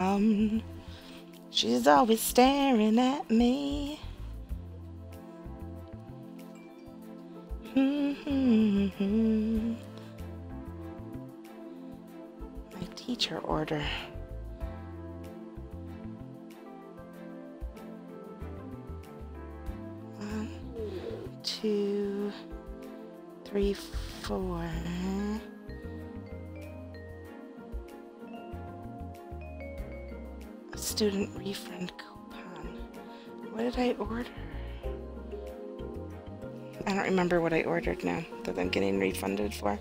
Um, she's always staring at me. My teacher order. One, two, three, four. Student refund coupon. What did I order? I don't remember what I ordered now that I'm getting refunded for.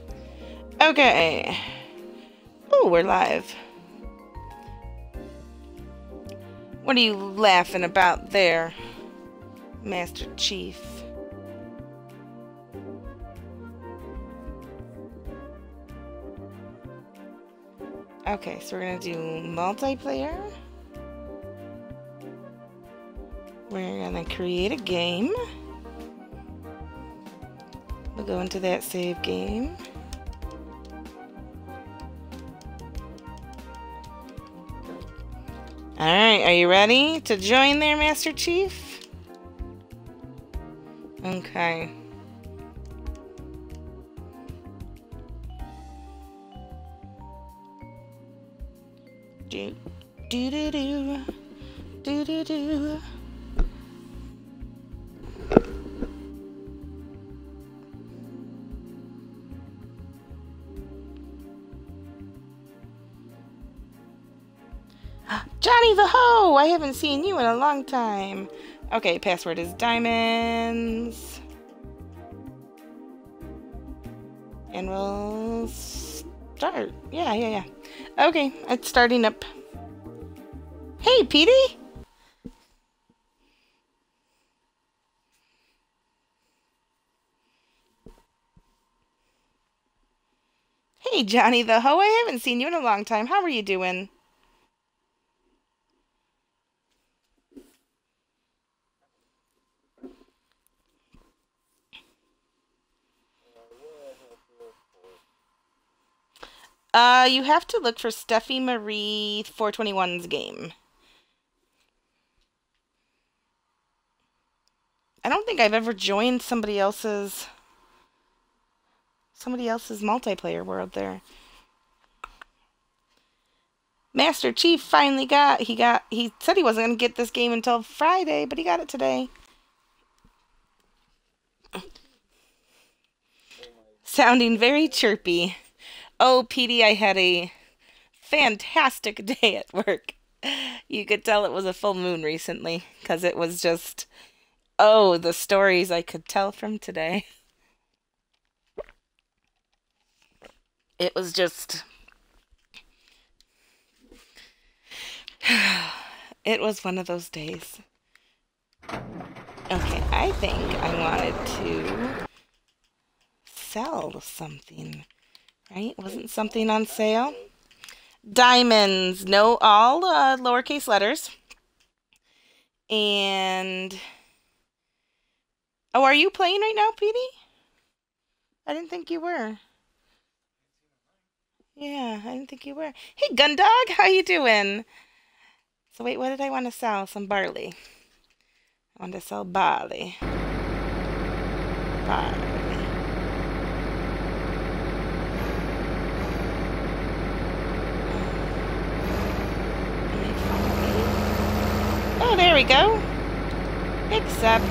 Okay. Oh, we're live. What are you laughing about there, Master Chief? Okay, so we're gonna do multiplayer. We're gonna create a game. We'll go into that save game. Alright, are you ready to join there, Master Chief? Okay. Do do do do do do do. I haven't seen you in a long time. Okay, password is diamonds. And we'll start. Yeah, yeah, yeah. Okay, it's starting up. Hey, Petey! Hey, Johnny the Ho, I haven't seen you in a long time. How are you doing? Uh, you have to look for Stephie Marie 421's game. I don't think I've ever joined somebody else's somebody else's multiplayer world there. Master Chief finally got he got he said he wasn't going to get this game until Friday, but he got it today. Sounding very chirpy. Oh, Petey, I had a fantastic day at work. You could tell it was a full moon recently because it was just, oh, the stories I could tell from today. It was just, it was one of those days. Okay, I think I wanted to sell something right? Wasn't something on sale? Diamonds, no, all uh, lowercase letters. And oh, are you playing right now, Petey? I didn't think you were. Yeah, I didn't think you were. Hey, Gundog, how you doing? So wait, what did I want to sell? Some barley. I want to sell barley. Barley. Oh, there we go. Except...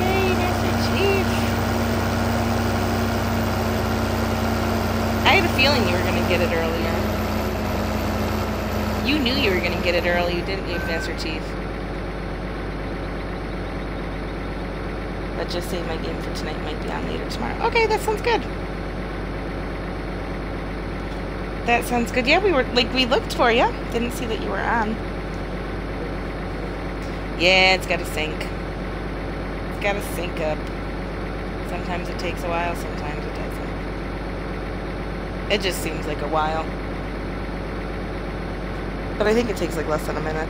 Yay, Master Chief. I had a feeling you were going to get it earlier. You knew you were going to get it early, didn't you, Master Chief? Let's just say my game for tonight might be on later tomorrow. Okay, that sounds good. That sounds good. Yeah, we were, like, we looked for you. Didn't see that you were on. Yeah, it's got to sync. It's got to sync up. Sometimes it takes a while, sometimes it doesn't. It just seems like a while. But I think it takes, like, less than a minute.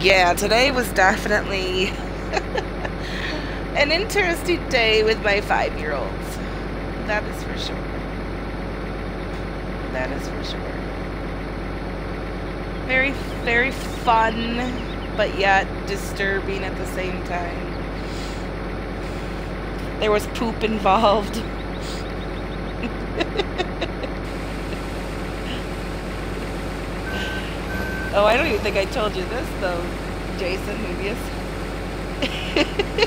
Yeah, today was definitely... an interesting day with my five-year-olds. That is for sure. That is for sure. Very, very fun, but yet disturbing at the same time. There was poop involved. oh, I don't even think I told you this though, Jason Mobius.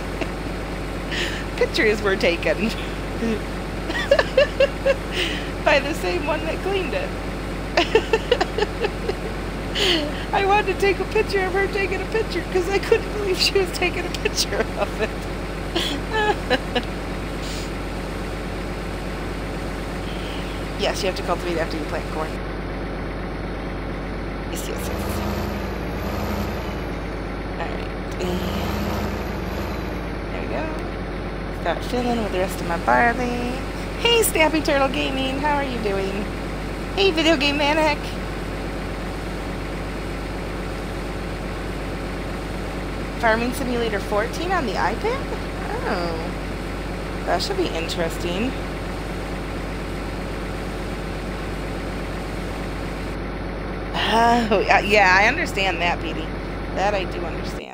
Pictures were taken by the same one that cleaned it. I wanted to take a picture of her taking a picture because I couldn't believe she was taking a picture of it. yes, you have to cultivate after you plant corn. Yes, yes, yes. Alright, there we go. Start filling with the rest of my barley. Hey, Snappy Turtle Gaming, how are you doing? Hey, Video Game Manic. Farming Simulator 14 on the iPad? Oh. That should be interesting. Oh, yeah, I understand that, Petey. That I do understand.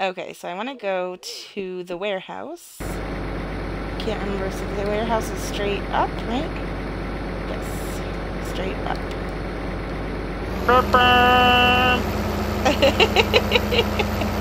Okay, so I want to go to the warehouse. Can't remember if the warehouse is straight up, right? Yes, straight up. And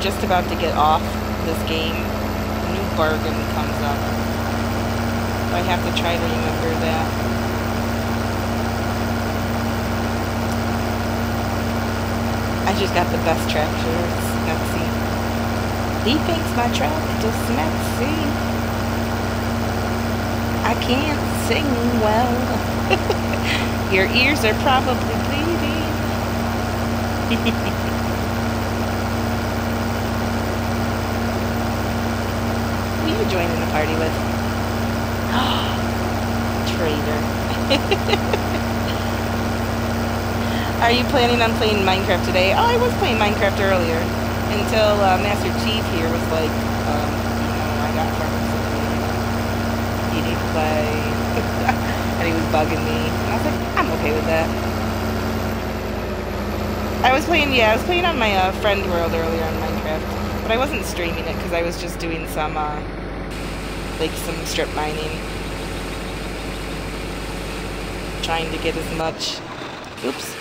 Just about to get off this game, new bargain comes up. I have to try to remember that. I just got the best tractor. Let's see. He thinks my tractor's sexy. I can't sing well. Your ears are probably bleeding. joining the party with. Traitor. Are you planning on playing Minecraft today? Oh, I was playing Minecraft earlier. Until uh, Master Chief here was like, um, you know, I got from need to play. and he was bugging me. And I was like, I'm okay with that. I was playing, yeah, I was playing on my uh, friend world earlier on Minecraft. But I wasn't streaming it because I was just doing some, uh, like some strip mining. Trying to get as much, oops,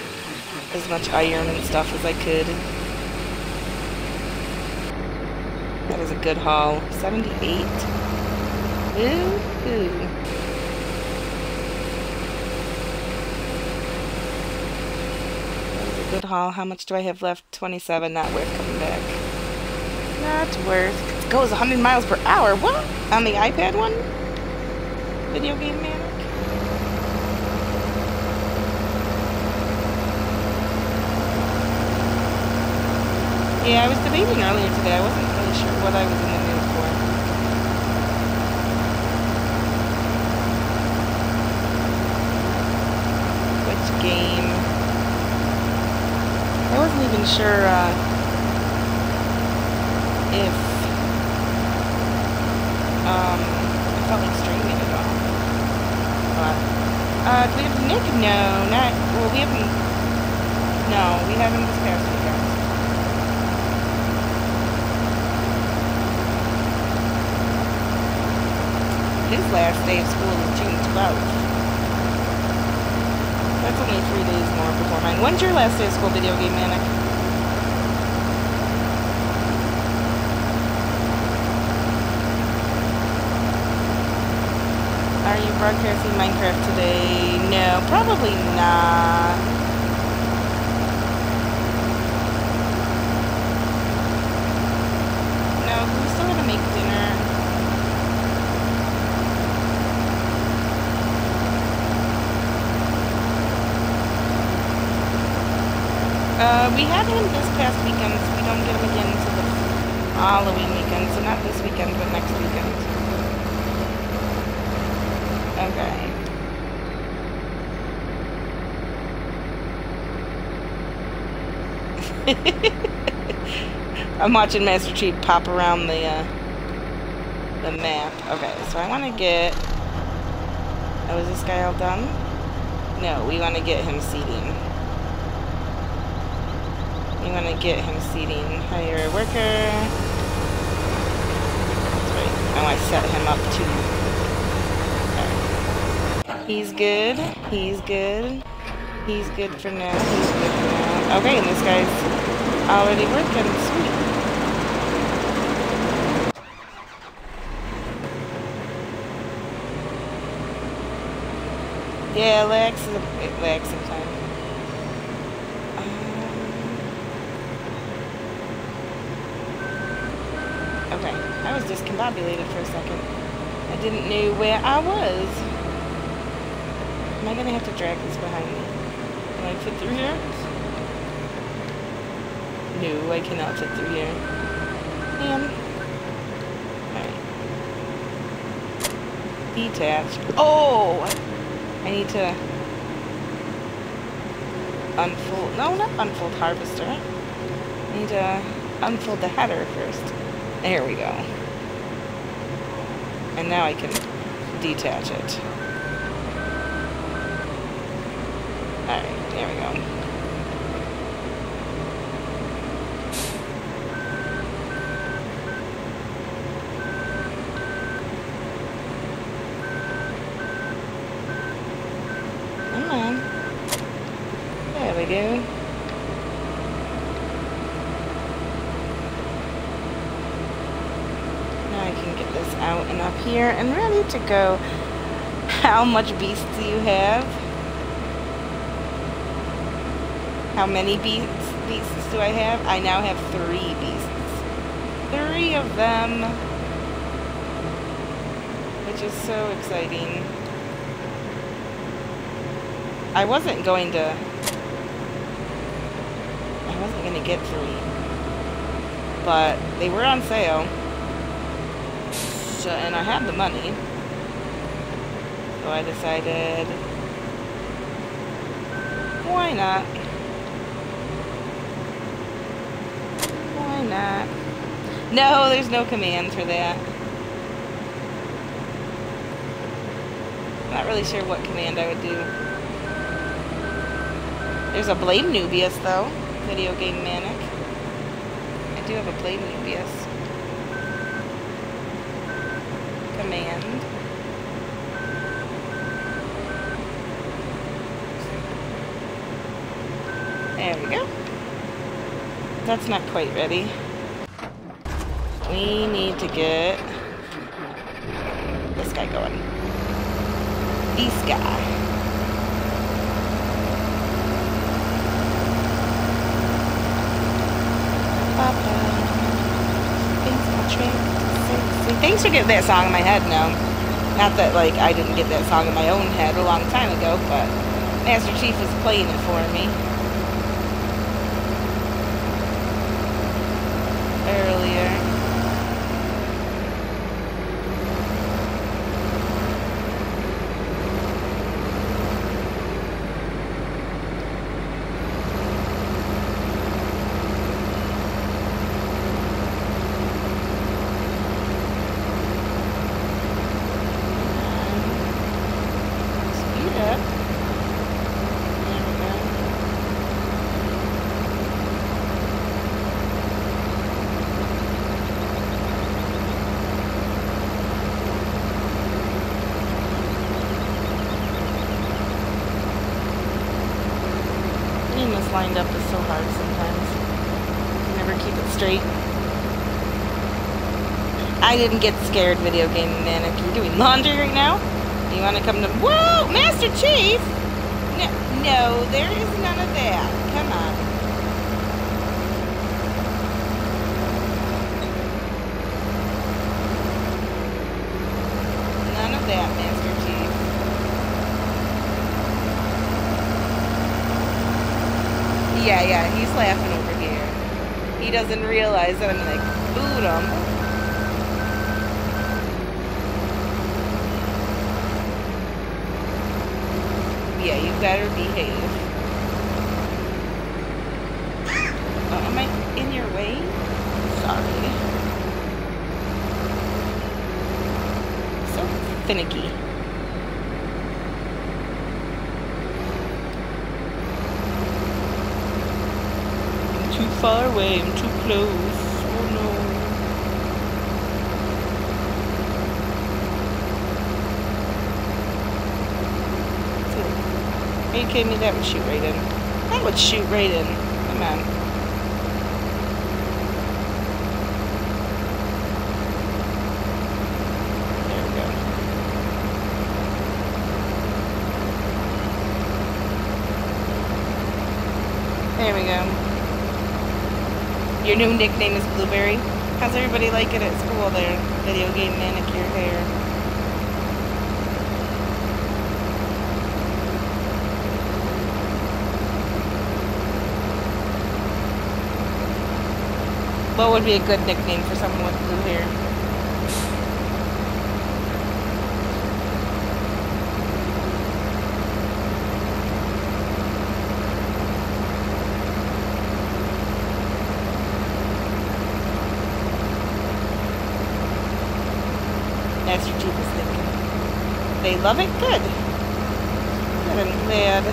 as much iron and stuff as I could. That was a good haul. 78. Woohoo. Good haul. How much do I have left? 27. Not worth coming back. Not worth goes 100 miles per hour. What? On the iPad one? Video game manic? Yeah, I was debating earlier today. I wasn't really sure what I was in the mood for. Which game? I wasn't even sure uh, if um, I felt like streaming it all. But, uh, do we have Nick? No, not, well, we haven't, no, we haven't this past weekend. His last day of school is June 12th. That's only three days more before mine. When's your last day of school, Video Game Manic? broadcasting Minecraft today? No, probably not. No, we still gotta make dinner. Uh, we had him this past weekend, so we don't get him again until the Halloween weekend. So not this weekend, but next weekend. I'm watching Master Chief pop around the uh, the map. Okay, so I want to get. Oh, is this guy all done? No, we want to get him seating. We want to get him seating. Hire a worker. That's right. I set him up too. He's good. He's good. He's good for now. He's good for now. Okay, and this guy's already working. Sweet. Yeah, is a it lags sometimes. Okay, I was discombobulated for a second. I didn't know where I was. Am I gonna have to drag this behind me? Can I fit through here? No, I cannot fit through here. Damn. Alright. Detach. Oh! I need to unfold, no, not unfold harvester. I need to unfold the header first. There we go. And now I can detach it. Alright, there we go. Come on. There we go. Now I can get this out and up here to go. How much beasts do you have? How many beasts, beasts do I have? I now have three beasts. Three of them. Which is so exciting. I wasn't going to... I wasn't going to get three. But they were on sale. So, and I had the money. So I decided... Why not? Why not? No, there's no command for that. Not really sure what command I would do. There's a Blade Nubius, though. Video Game Manic. I do have a Blade Nubius. Command. There we go. That's not quite ready. We need to get this guy going. This guy. Thanks for getting that song in my head now. Not that, like, I didn't get that song in my own head a long time ago, but Master Chief was playing it for me. Earlier. Speed up. There we go. Getting this lined up is so hard sometimes. You can never keep it straight. I didn't get scared, video game manic. You're doing laundry right now? Do you want to come to... Whoa! Master Chief! No, no, there is none of that. Come on. None of that, Master Chief. Yeah, yeah, he's laughing over here. He doesn't realize that I'm like, boot him. Yeah, you better behave. Oh, am I in your way? Sorry. So finicky. I'm too far away, I'm too close. Oh no. Kidding me? That would shoot right in. That would shoot right in. Come on. There we go. There we go. Your new nickname is Blueberry. How's everybody like it at school there? Video game manicure hair. What would be a good nickname for someone with blue hair? Master Chief is thinking. They love it? Good. Good, I'm glad.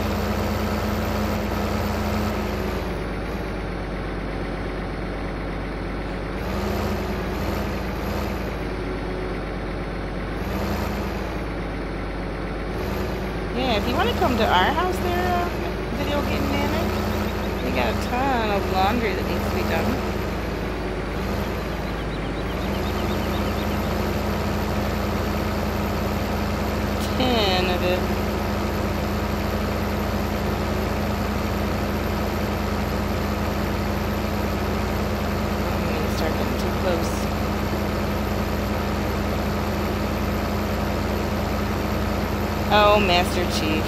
Yeah, if you want to come to our house there, uh, Video Game Manic, we got a ton of laundry that needs to be done. Ten of it. I'm gonna start getting too close. Oh, Master Chief.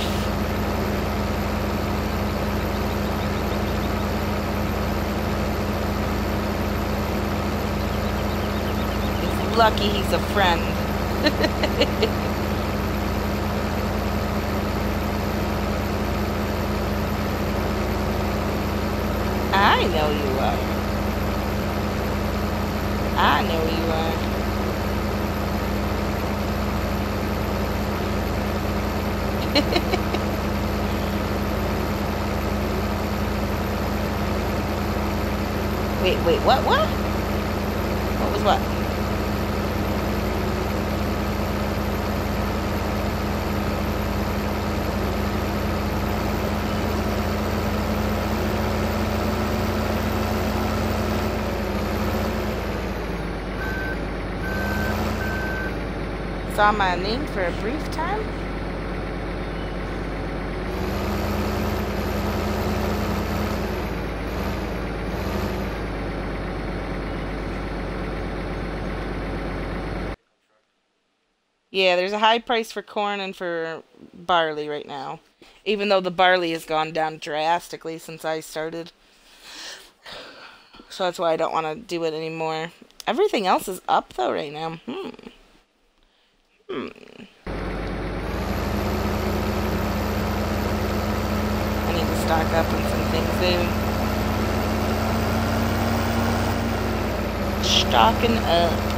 He's lucky he's a friend. I know you are. I know you are. Wait, what, what? What was what? Saw my name for a brief time? Yeah, there's a high price for corn and for barley right now. Even though the barley has gone down drastically since I started. So that's why I don't want to do it anymore. Everything else is up though right now. Hmm. Hmm. I need to stock up on some things too. Stocking up.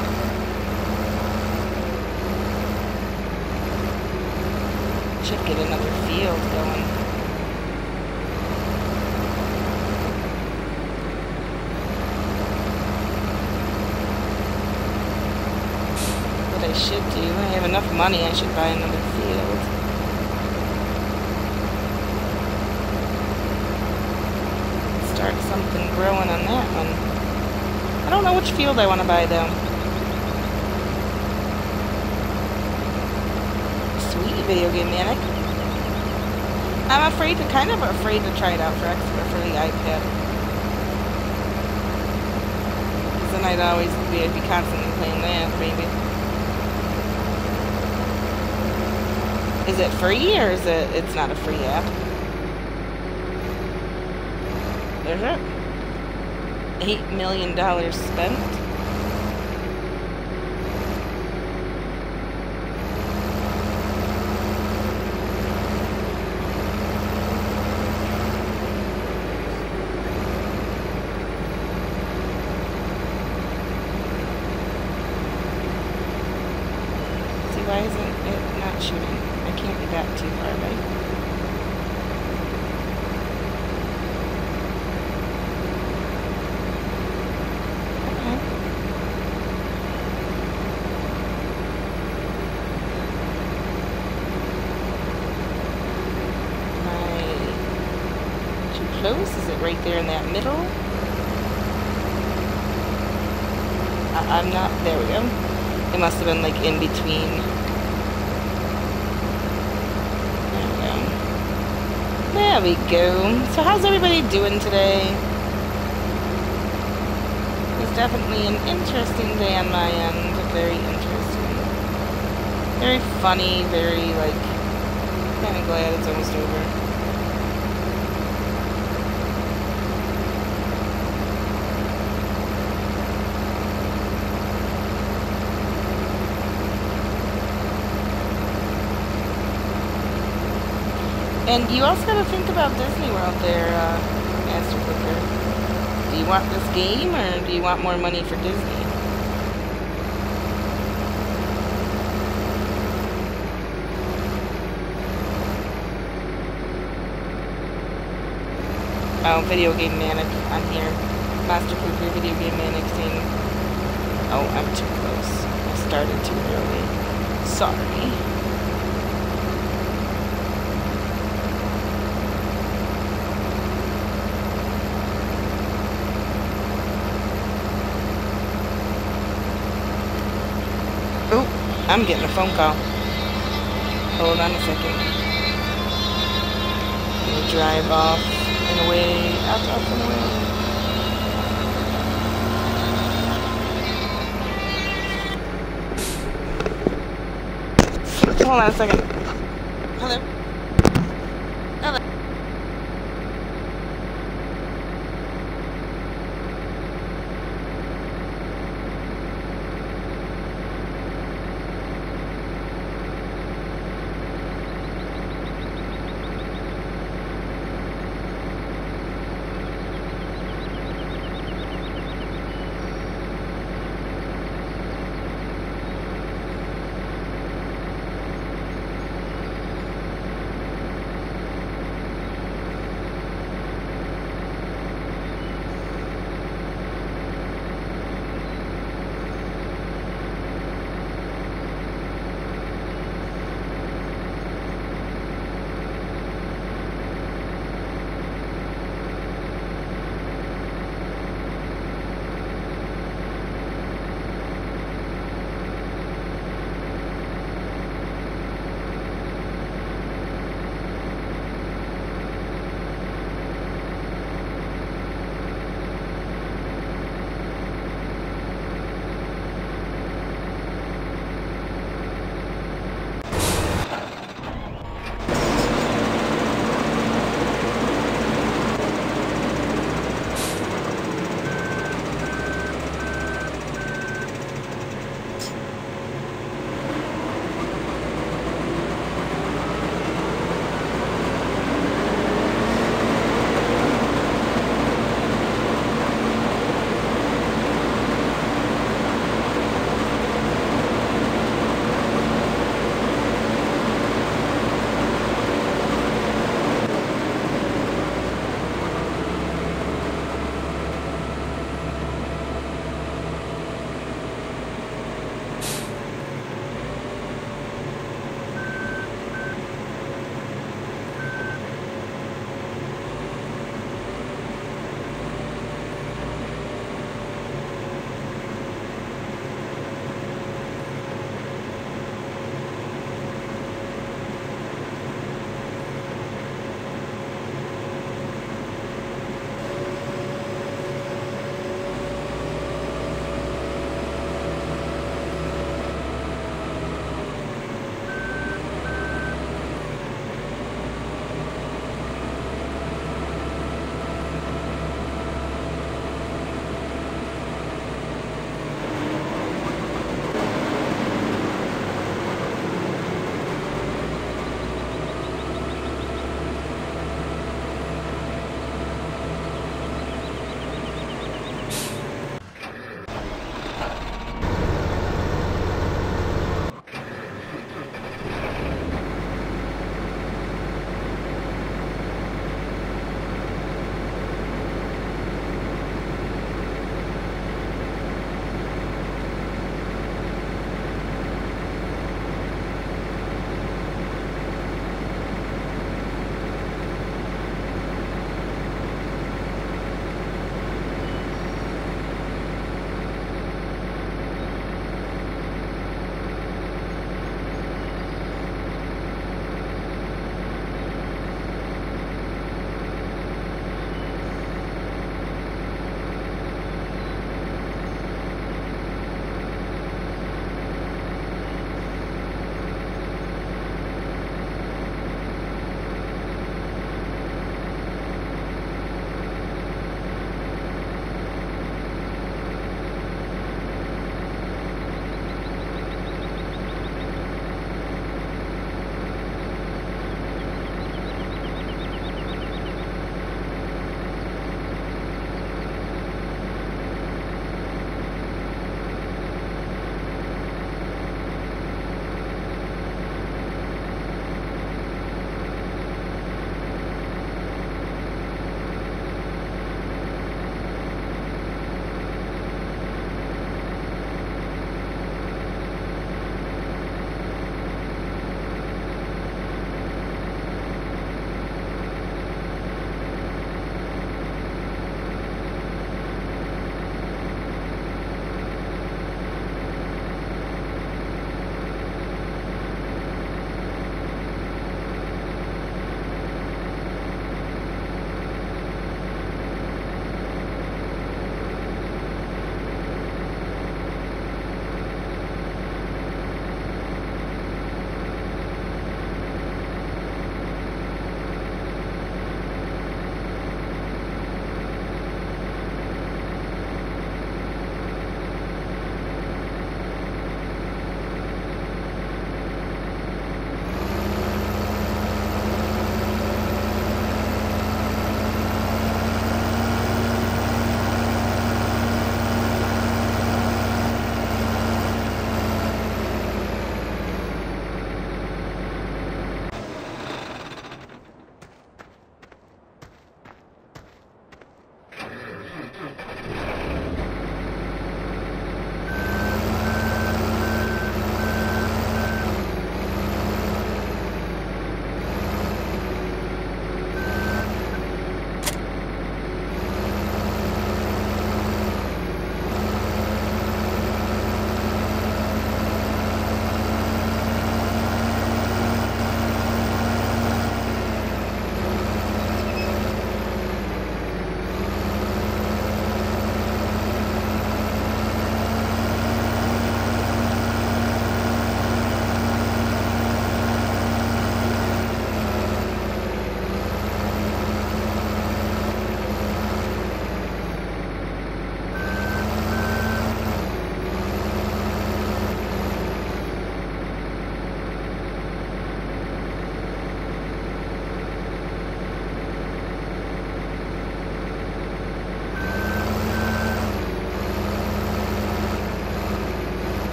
Should get another field going. What I should do, I have enough money, I should buy another field. Start something growing on that one. I don't know which field I want to buy though. Sweet video game manic. I'm afraid to, kind of afraid to try it out for extra for the iPad. Because then I'd always be, I'd be constantly playing that, maybe. Is it free or is it, it's not a free app? Is it? $8 million spent. See, why isn't it not shooting? I can't be back too far, right? Okay. Am I too close? Is it right there in that middle? I I'm not. There we go. It must have been like in between. There we go. So how's everybody doing today? It's definitely an interesting day on my end. Very interesting. Very funny, very like kinda glad it's almost over. And you also gotta think about Disney World there, uh, Master Clicker. Do you want this game or do you want more money for Disney? Oh, video game manic on here. Master Clicker video game manic thing. Oh, I'm too close. I started too early. Sorry. Oh, I'm getting a phone call. Hold on a second. Me drive off and away, out, off and away. Hold on a second. Hello?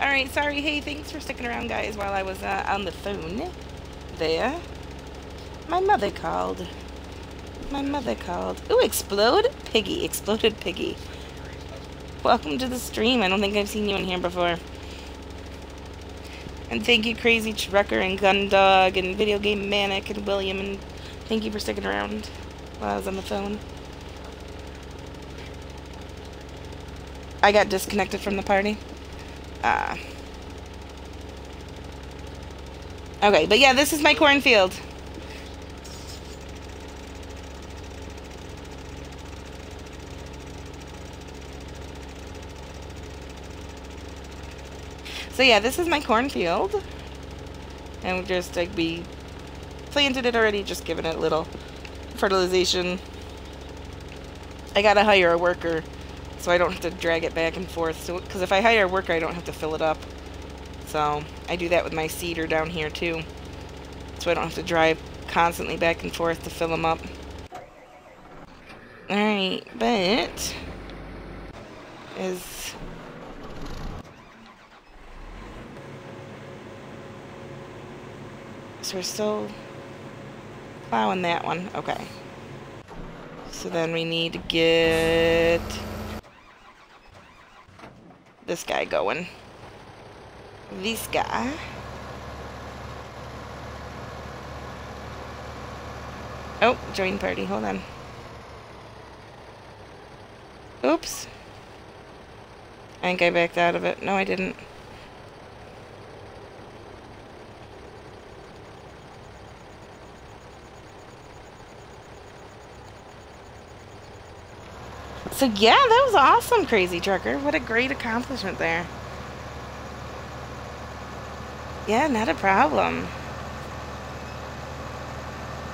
Alright, sorry. Hey, thanks for sticking around, guys, while I was uh, on the phone. There. My mother called. My mother called. Ooh, explode? Piggy. Exploded piggy. Welcome to the stream. I don't think I've seen you in here before. And thank you, Crazy Trucker and Gundog and Video Game Manic and William, and thank you for sticking around while I was on the phone. I got disconnected from the party. Uh, okay, but yeah, this is my cornfield. So yeah, this is my cornfield. And just like we planted it already, just giving it a little fertilization. I gotta hire a worker so I don't have to drag it back and forth. So, because if I hire a worker, I don't have to fill it up. So I do that with my seeder down here too, so I don't have to drive constantly back and forth to fill them up. All right, but is So we're still plowing that one. Okay. So then we need to get this guy going. This guy. Oh, join party. Hold on. Oops. I think I backed out of it. No, I didn't. So yeah, that was awesome, Crazy Trucker. What a great accomplishment there. Yeah, not a problem.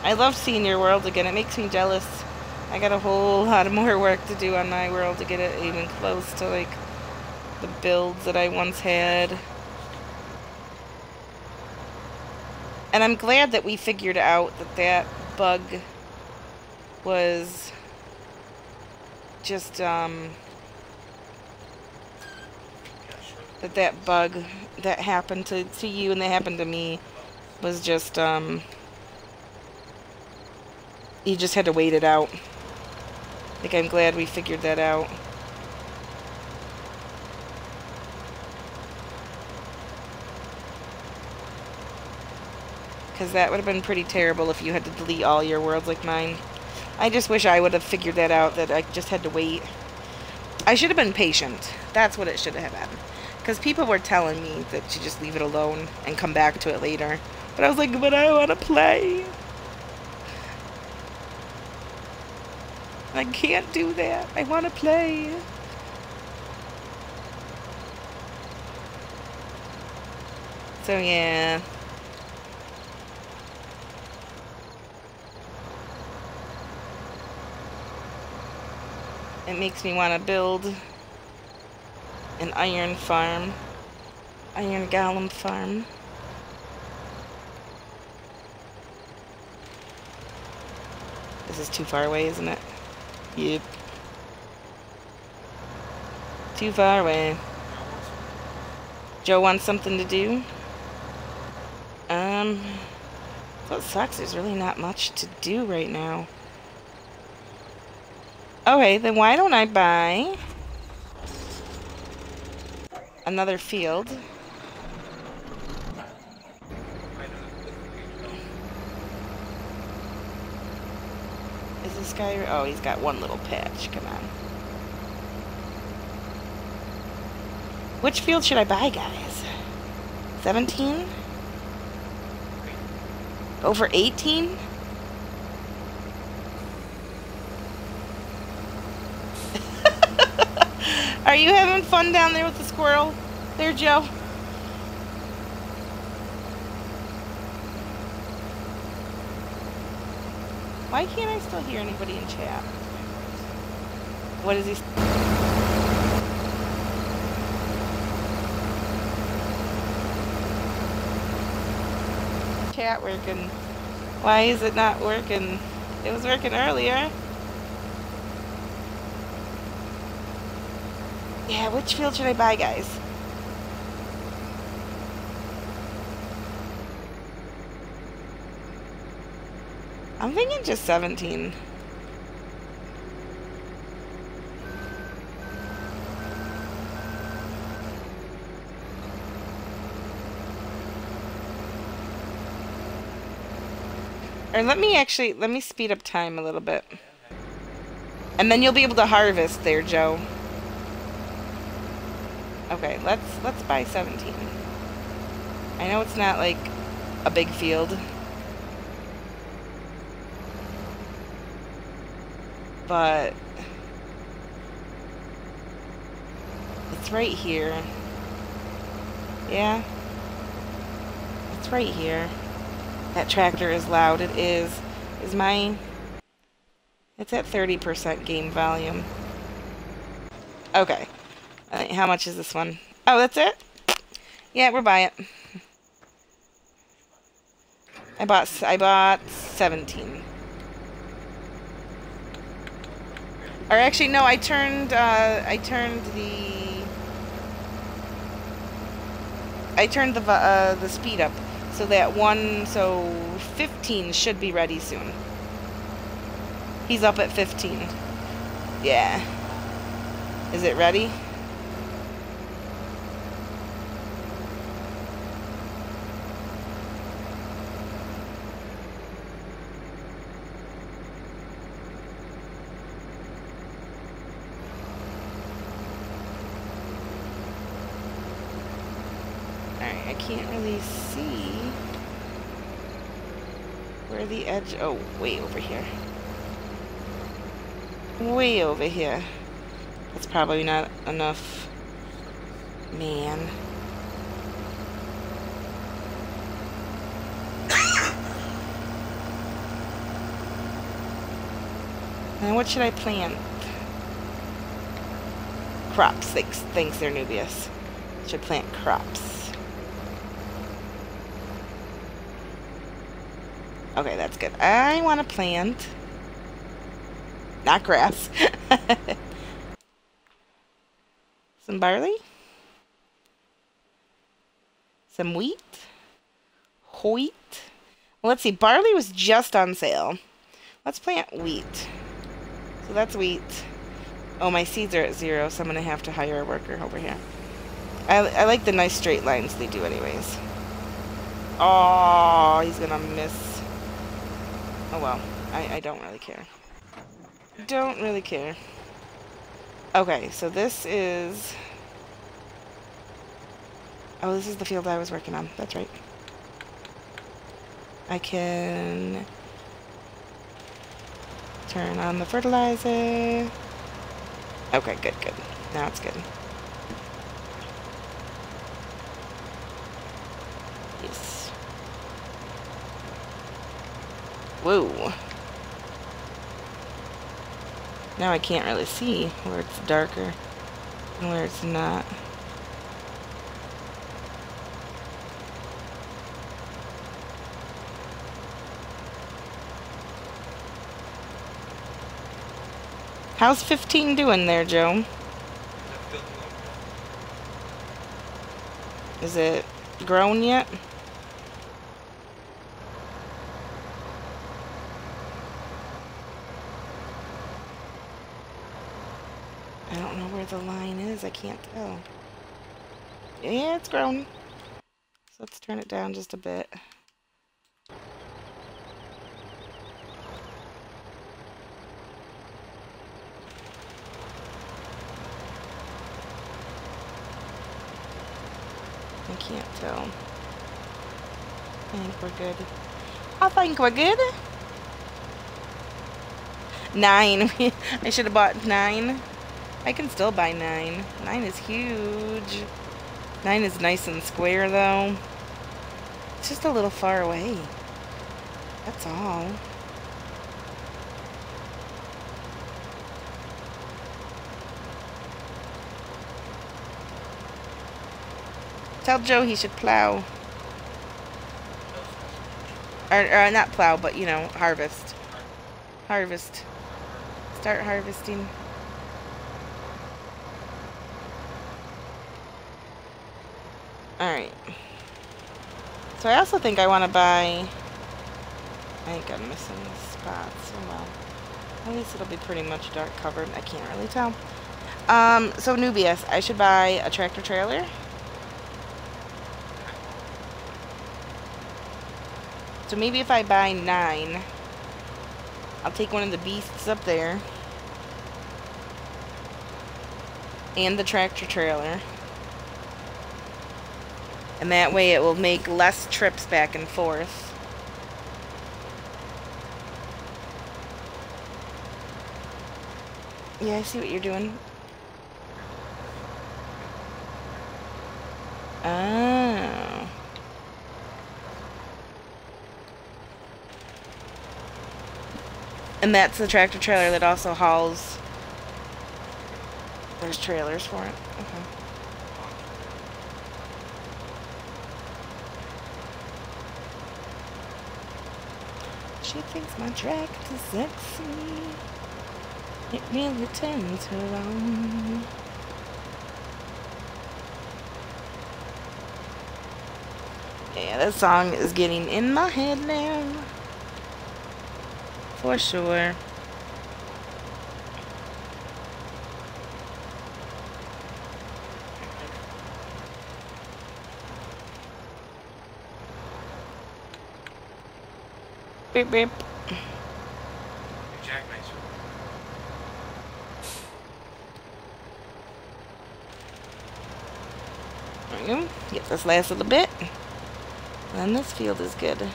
I love seeing your world again. It makes me jealous. I got a whole lot more work to do on my world to get it even close to like the builds that I once had. And I'm glad that we figured out that that bug was just um, that that bug that happened to, to you and that happened to me was just um, you just had to wait it out. Like I'm glad we figured that out. Because that would have been pretty terrible if you had to delete all your worlds like mine. I just wish I would have figured that out, that I just had to wait. I should have been patient. That's what it should have been. Because people were telling me that to just leave it alone and come back to it later. But I was like, but I want to play. I can't do that. I want to play. So yeah. It makes me want to build an iron farm. Iron golem farm. This is too far away, isn't it? Yep. Too far away. Joe wants something to do? Um, what sucks, there's really not much to do right now. Okay, then why don't I buy another field? Is this guy... Oh, he's got one little patch. Come on. Which field should I buy, guys? 17? Over 18? Are you having fun down there with the squirrel? There, Joe. Why can't I still hear anybody in chat? What is he? Chat working. Why is it not working? It was working earlier. Yeah, which field should I buy, guys? I'm thinking just 17. Or let me actually, let me speed up time a little bit. And then you'll be able to harvest there, Joe. Okay, let's let's buy 17. I know it's not like a big field. But it's right here. Yeah. It's right here. That tractor is loud. It is. Is my... It's at 30% game volume. Okay. How much is this one? Oh, that's it? Yeah, we're buying it. I bought I bought 17. Or actually, no, I turned uh, I turned the I turned the uh, the speed up so that one, so 15 should be ready soon. He's up at 15. Yeah. Is it ready? Alright, I can't really see the edge... Oh, way over here. Way over here. That's probably not enough. Man. and what should I plant? Crops. Thanks, thanks Nubius. Should plant crops. Okay, that's good. I want to plant... Not grass. Some barley. Some wheat. Wheat. Well, let's see. Barley was just on sale. Let's plant wheat. So that's wheat. Oh, my seeds are at zero, so I'm going to have to hire a worker over here. I, I like the nice straight lines they do anyways. Oh, he's going to miss. Oh, well. I, I don't really care. Don't really care. Okay, so this is... Oh, this is the field I was working on. That's right. I can turn on the fertilizer. Okay, good, good. Now it's good. Yes. Whoa. Now I can't really see where it's darker and where it's not. How's 15 doing there, Joe? Is it grown yet? I don't know where the line is. I can't tell. Yeah, it's grown. So let's turn it down just a bit. I can't tell. I think we're good. I think we're good. Nine. I should have bought nine. I can still buy nine. Nine is huge. Nine is nice and square though. It's just a little far away. That's all. Tell Joe he should plow. Or, or not plow, but you know, harvest. Harvest. Start harvesting. Alright. So I also think I want to buy I think I'm missing spots. Oh well. At least it'll be pretty much dark covered. I can't really tell. Um, so Nubius, I should buy a tractor trailer. So maybe if I buy nine, I'll take one of the beasts up there. And the tractor trailer. And that way it will make less trips back and forth. Yeah, I see what you're doing. Oh. And that's the tractor trailer that also hauls. There's trailers for it. Okay. She thinks my tractor's sexy. It really turns her on. Yeah, that song is getting in my head now. For sure. Beep beep. There go. Get this last little bit. Then this field is good.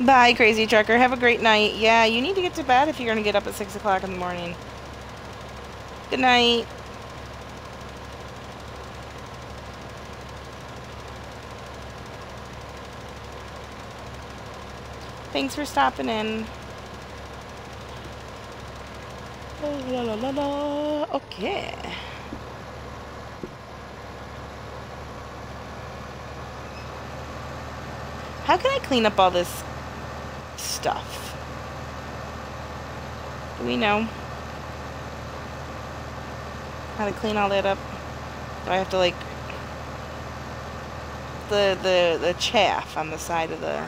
Bye, crazy trucker. Have a great night. Yeah, you need to get to bed if you're going to get up at 6 o'clock in the morning. Good night. Thanks for stopping in. La, la, la, la. Okay. How can I clean up all this stuff? Do we know how to clean all that up? Do I have to like the the the chaff on the side of the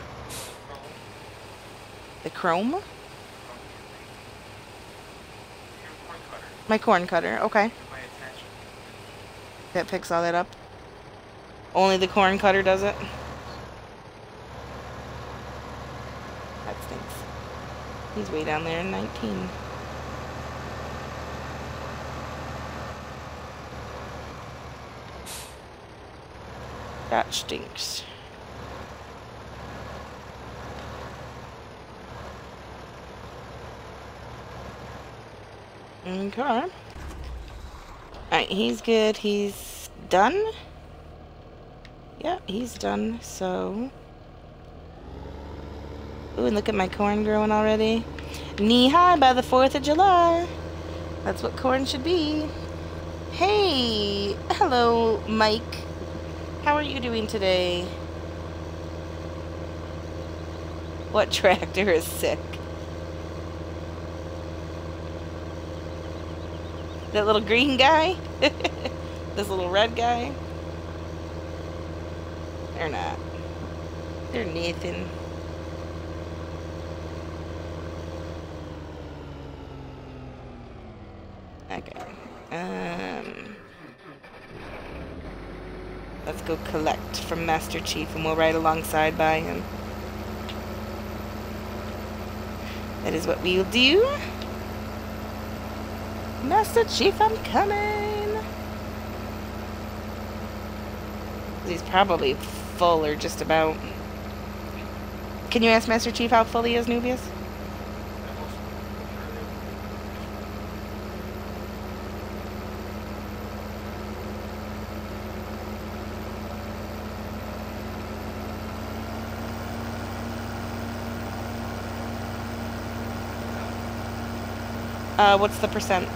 the chrome? My corn cutter, okay. That picks all that up. Only the corn cutter does it? That stinks. He's way down there in 19. That stinks. Okay. Alright, he's good. He's done. Yeah, he's done. So. Ooh, and look at my corn growing already. Knee high by the 4th of July. That's what corn should be. Hey! Hello, Mike. How are you doing today? What tractor is sick? That little green guy? this little red guy? They're not. They're Nathan. Okay. Um, let's go collect from Master Chief and we'll ride alongside by him. That is what we'll do. Master Chief, I'm coming! He's probably full or just about. Can you ask Master Chief how full he is, Nubius? Uh, what's the percent?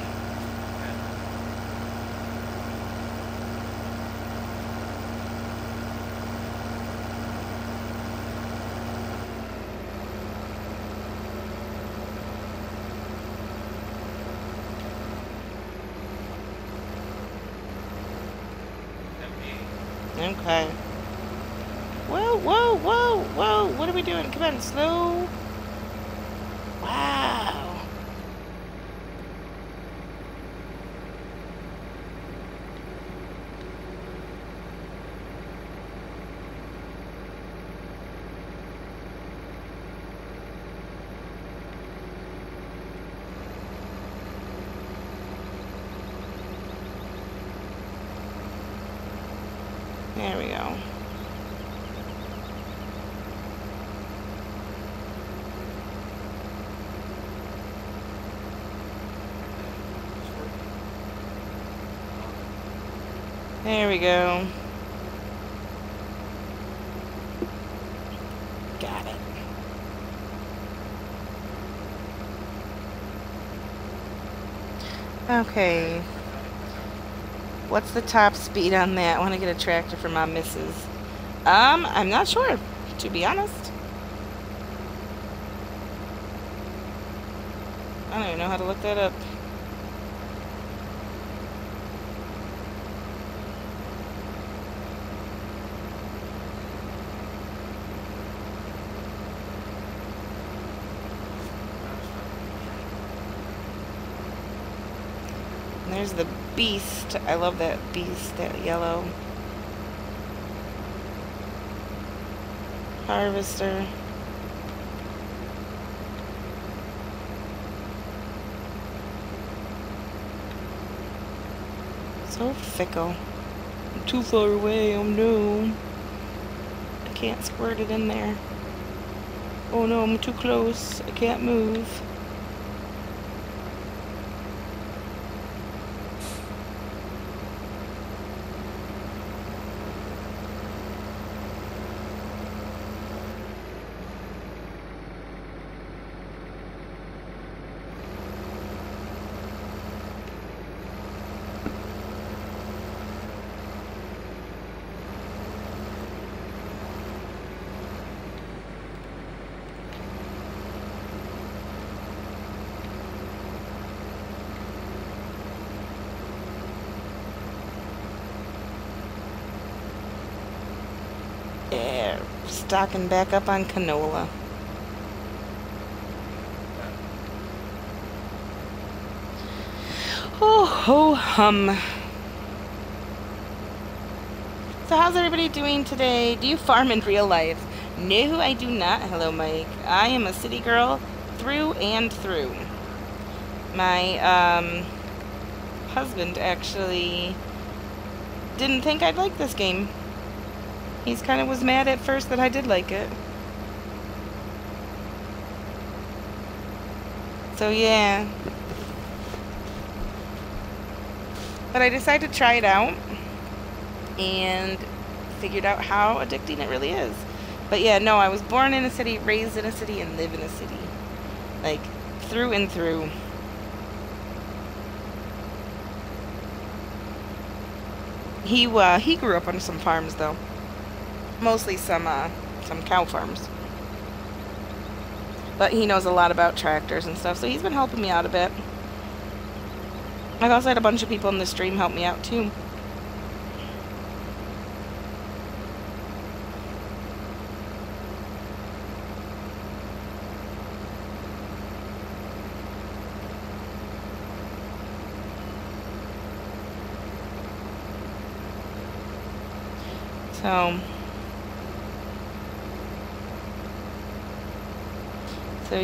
Okay. Whoa, whoa, whoa, whoa. What are we doing? Come on, slow There we go. Got it. Okay. What's the top speed on that? I want to get a tractor for my missus. Um, I'm not sure, to be honest. I don't even know how to look that up. there's the beast. I love that beast, that yellow. Harvester. So fickle. I'm too far away, oh no. I can't squirt it in there. Oh no, I'm too close. I can't move. Yeah, stocking back up on canola. Oh, ho, hum. So how's everybody doing today? Do you farm in real life? No, I do not. Hello, Mike. I am a city girl through and through. My um, husband actually didn't think I'd like this game. He's kind of was mad at first that I did like it. So yeah. But I decided to try it out and figured out how addicting it really is. But yeah, no, I was born in a city, raised in a city, and live in a city. Like, through and through. He, uh, he grew up on some farms, though mostly some uh, some cow farms. But he knows a lot about tractors and stuff, so he's been helping me out a bit. I've also had a bunch of people in the stream help me out too. So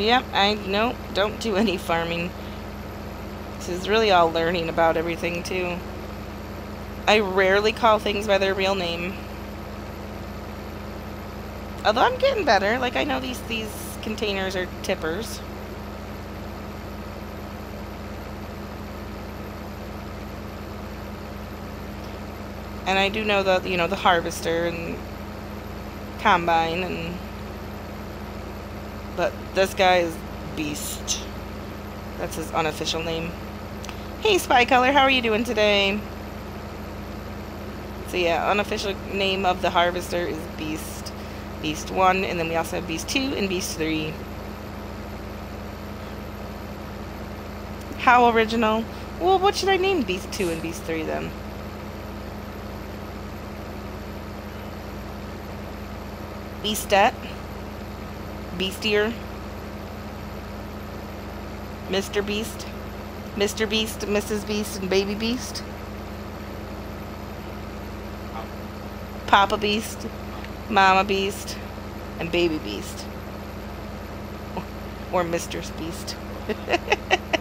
yep, I no don't do any farming. This is really all learning about everything too. I rarely call things by their real name. Although I'm getting better. Like I know these these containers are tippers. And I do know the you know the harvester and combine and but this guy is Beast. That's his unofficial name. Hey, Spy Color, how are you doing today? So yeah, unofficial name of the harvester is Beast. Beast 1, and then we also have Beast 2 and Beast 3. How original? Well, what should I name Beast 2 and Beast 3 then? Beastette. Beastier. Mr. Beast. Mr. Beast, Mrs. Beast, and Baby Beast. Papa Beast, Mama Beast, and Baby Beast. Or Mistress Beast.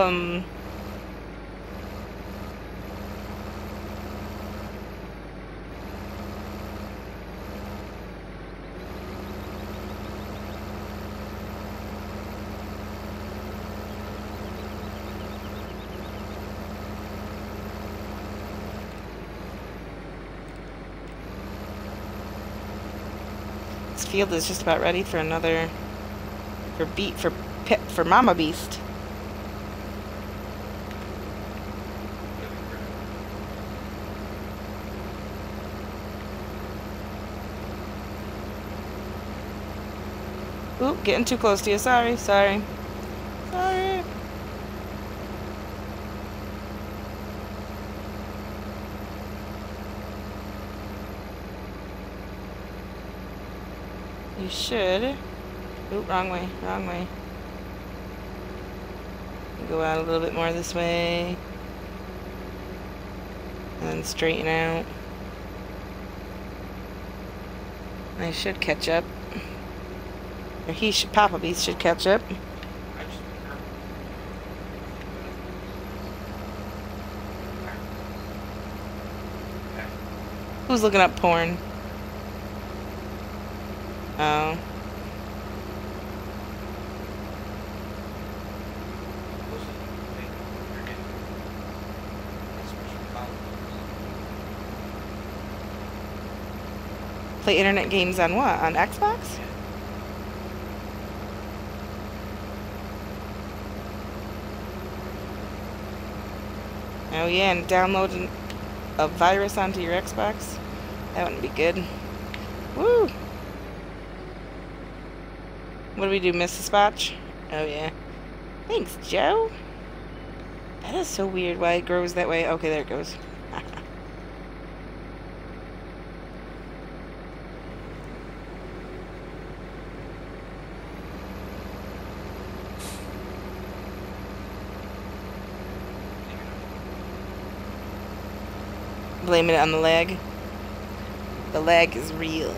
um... Field is just about ready for another for beat for pit for Mama Beast. Getting too close to you. Sorry, sorry. Sorry. You should. Oop, wrong way, wrong way. Go out a little bit more this way. And then straighten out. I should catch up. Or he should, Papa Beast should catch up. Who's looking up porn? Oh. Play internet games on what? On Xbox? Oh yeah, and download a virus onto your Xbox? That wouldn't be good. Woo! What do we do, Mrs. Spotch? Oh yeah. Thanks, Joe. That is so weird why it grows that way. Okay, there it goes. Blaming it on the lag. The lag is real.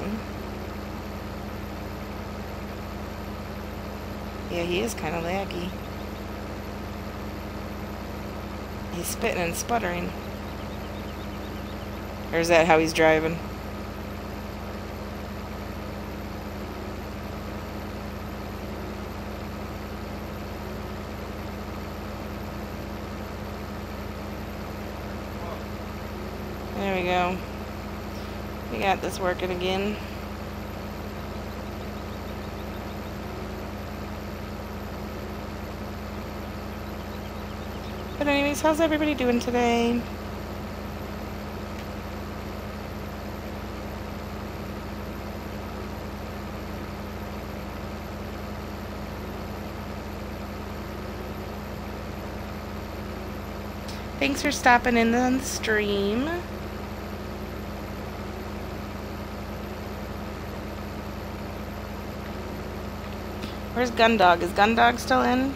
Yeah, he is kind of laggy. He's spitting and sputtering. Or is that how he's driving? There we go. We got this working again. But anyways, how's everybody doing today? Thanks for stopping in on the stream. Where's Gundog? Is Gundog still in?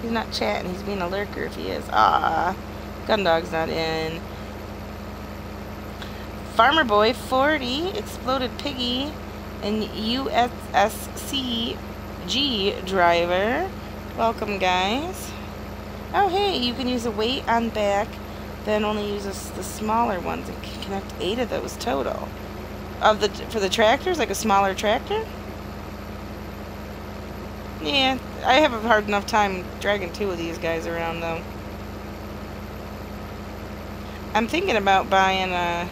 He's not chatting. He's being a lurker if he is. Ah, Gundog's not in. Farmer Boy 40, Exploded Piggy, and USSCG driver. Welcome, guys. Oh, hey, you can use a weight on back, then only uses the smaller ones and connect eight of those total. Of the for the tractors, like a smaller tractor. Yeah, I have a hard enough time dragging two of these guys around, though. I'm thinking about buying a...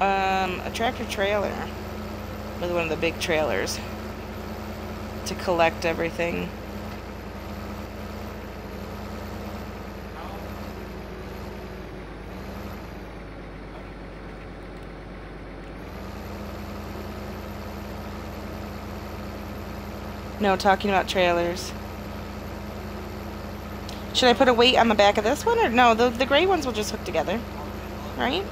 Um, a tractor trailer with one of the big trailers to collect everything. No, talking about trailers. Should I put a weight on the back of this one? Or no, the, the gray ones will just hook together. Right?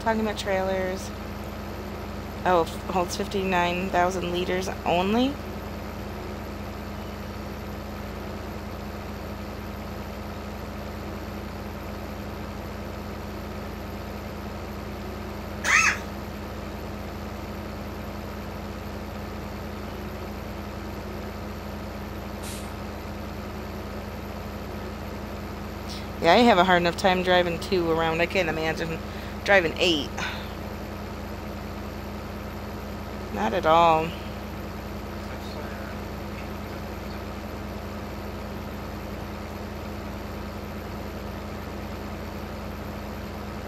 Talking about trailers. Oh, holds 59,000 liters only? Yeah, I have a hard enough time driving two around. I can't imagine driving eight. Not at all.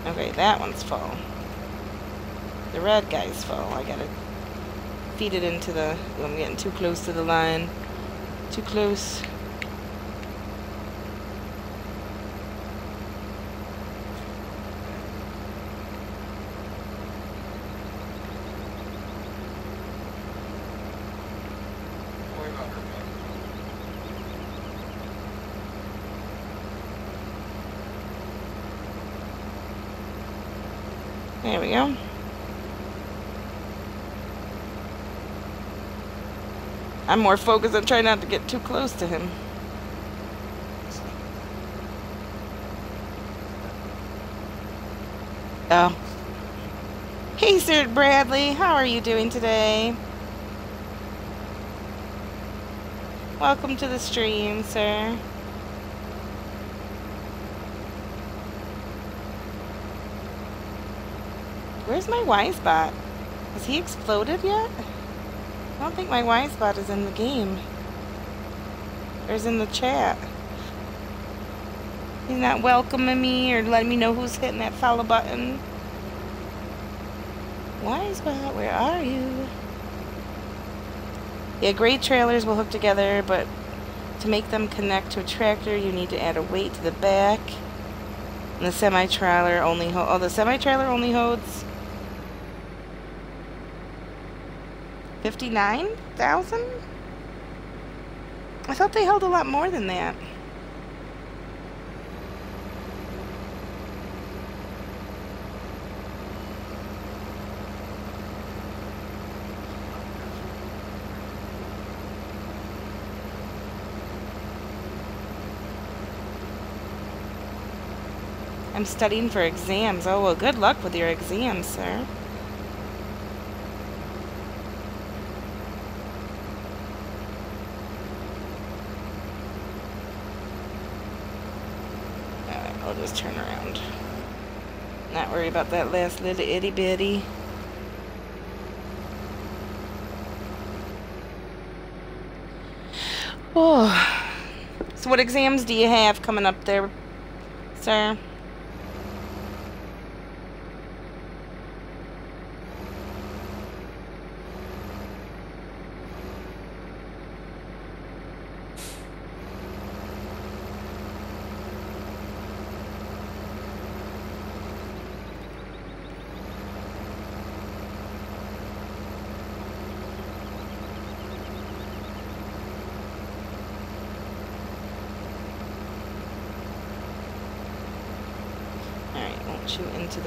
Okay, that one's full. The red guy's full. I gotta feed it into the... I'm getting too close to the line. Too close. There we go. I'm more focused on trying not to get too close to him. Oh. Hey, Sir Bradley. How are you doing today? Welcome to the stream, sir. Where's my Y-spot? Has he exploded yet? I don't think my Y-spot is in the game. Or is in the chat. He's not welcoming me or letting me know who's hitting that follow button. Y-spot, where are you? Yeah, great trailers will hook together, but to make them connect to a tractor, you need to add a weight to the back. And the semi-trailer only holds... Oh, the semi-trailer only holds 59,000? I thought they held a lot more than that. I'm studying for exams. Oh, well, good luck with your exams, sir. I'll just turn around. Not worry about that last little itty bitty. Oh. So what exams do you have coming up there, sir?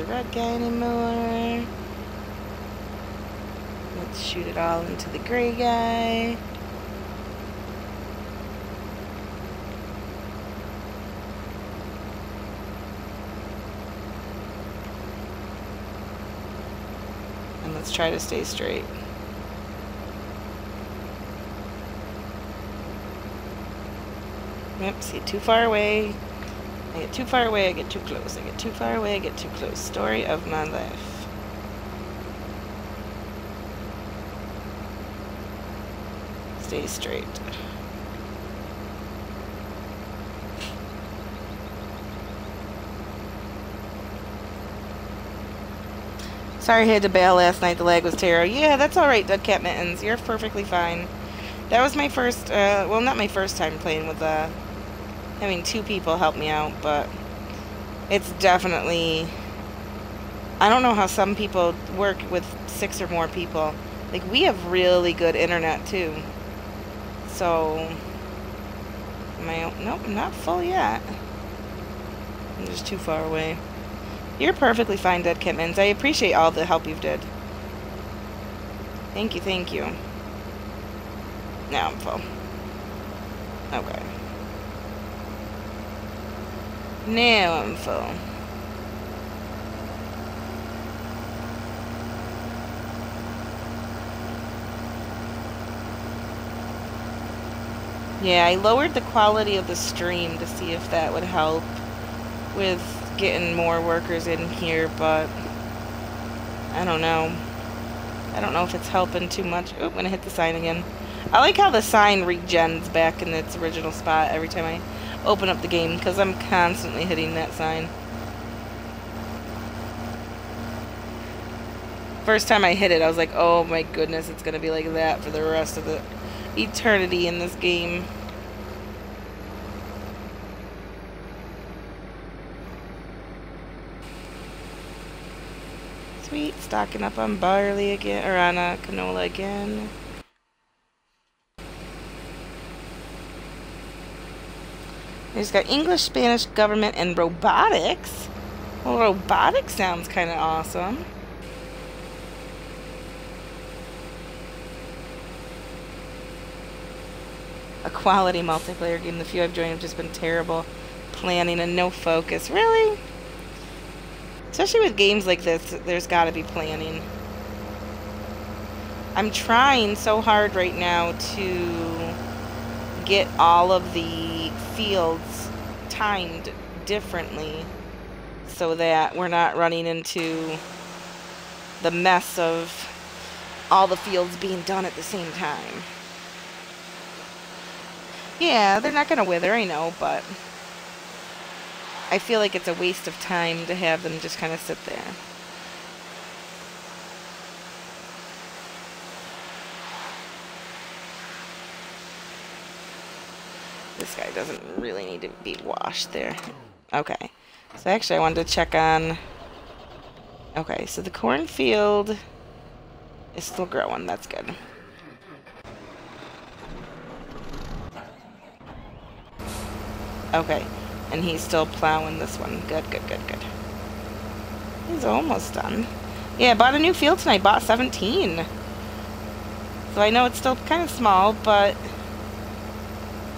Red guy anymore. Let's shoot it all into the gray guy. And let's try to stay straight. Yep, see, too far away. I get too far away, I get too close. I get too far away, I get too close. Story of my life. Stay straight. Sorry I had to bail last night. The lag was terrible. Yeah, that's alright, Dead Cat Mittens. You're perfectly fine. That was my first, uh, well, not my first time playing with, uh, having two people help me out, but it's definitely I don't know how some people work with six or more people. Like we have really good internet too. So I nope, not full yet. I'm just too far away. You're perfectly fine, Dead Kitmans. I appreciate all the help you've did. Thank you, thank you. Now I'm full. Okay. Now I'm full. Yeah, I lowered the quality of the stream to see if that would help with getting more workers in here, but I don't know. I don't know if it's helping too much. Oh, I'm gonna hit the sign again. I like how the sign regens back in its original spot every time I open up the game, because I'm constantly hitting that sign. First time I hit it, I was like, oh my goodness, it's gonna be like that for the rest of the eternity in this game. Sweet, stocking up on barley again, or on uh, canola again. He's got English, Spanish, government, and robotics. Well, robotics sounds kind of awesome. a quality multiplayer game. The few I've joined have just been terrible planning and no focus. Really? Especially with games like this, there's got to be planning. I'm trying so hard right now to get all of the fields timed differently so that we're not running into the mess of all the fields being done at the same time. Yeah, they're not going to wither, I know, but I feel like it's a waste of time to have them just kind of sit there. This guy doesn't really need to be washed there. Okay. So actually I wanted to check on... Okay, so the cornfield is still growing. That's good. Okay. And he's still plowing this one. Good, good, good, good. He's almost done. Yeah, I bought a new field tonight. Bought 17. So I know it's still kind of small, but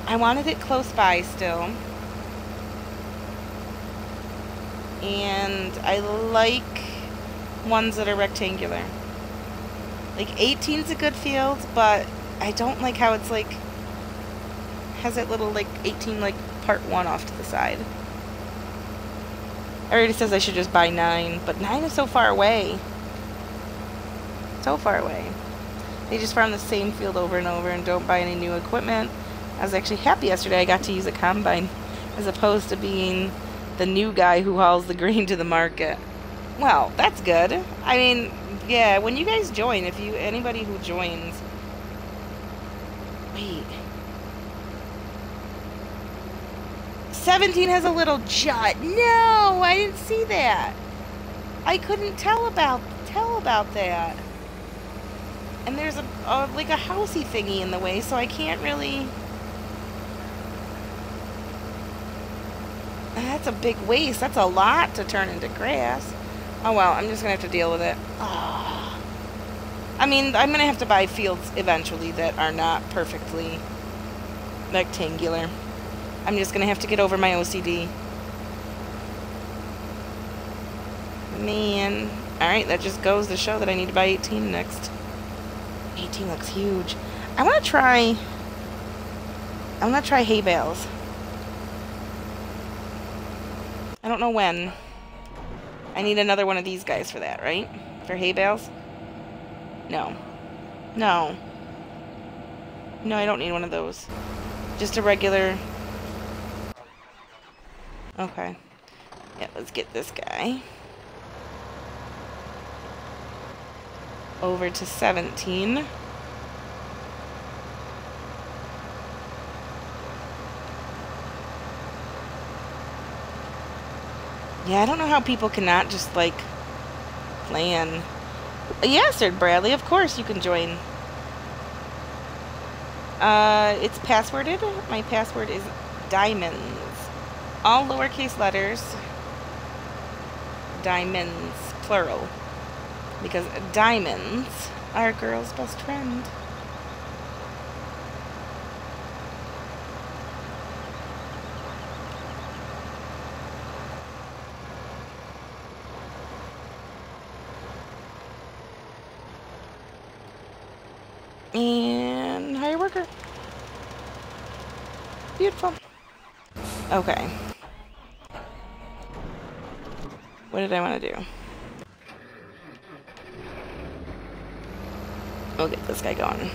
I wanted it close by still. And I like ones that are rectangular. Like 18's a good field, but I don't like how it's like has that little like 18 like part one off to the side. Everybody says I should just buy nine, but nine is so far away. So far away. They just farm the same field over and over and don't buy any new equipment. I was actually happy yesterday I got to use a combine as opposed to being the new guy who hauls the grain to the market. Well, that's good. I mean, yeah, when you guys join, if you anybody who joins Wait. 17 has a little jut. No, I didn't see that. I couldn't tell about tell about that. And there's a, a like a housey thingy in the way, so I can't really. That's a big waste. That's a lot to turn into grass. Oh well, I'm just gonna have to deal with it. Oh. I mean, I'm gonna have to buy fields eventually that are not perfectly rectangular. I'm just going to have to get over my OCD. Man. Alright, that just goes to show that I need to buy 18 next. 18 looks huge. I want to try... I want to try hay bales. I don't know when. I need another one of these guys for that, right? For hay bales? No. No. No, I don't need one of those. Just a regular Okay. Yeah, let's get this guy. Over to 17. Yeah, I don't know how people cannot just like plan. Yeah, Sir Bradley, of course you can join. Uh, it's passworded. My password is diamonds. All lowercase letters. Diamonds, plural. Because diamonds are girl's best friend. And hire worker. Beautiful. Okay. What did I want to do? We'll get this guy going.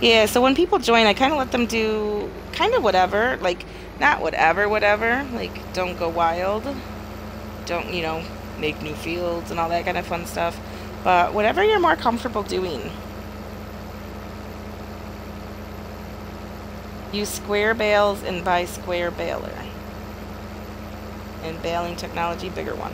Yeah, so when people join, I kind of let them do kind of whatever. Like, not whatever, whatever. Like, don't go wild. Don't, you know, make new fields and all that kind of fun stuff. But whatever you're more comfortable doing. Use square bales and buy square baler. And baling technology, bigger one.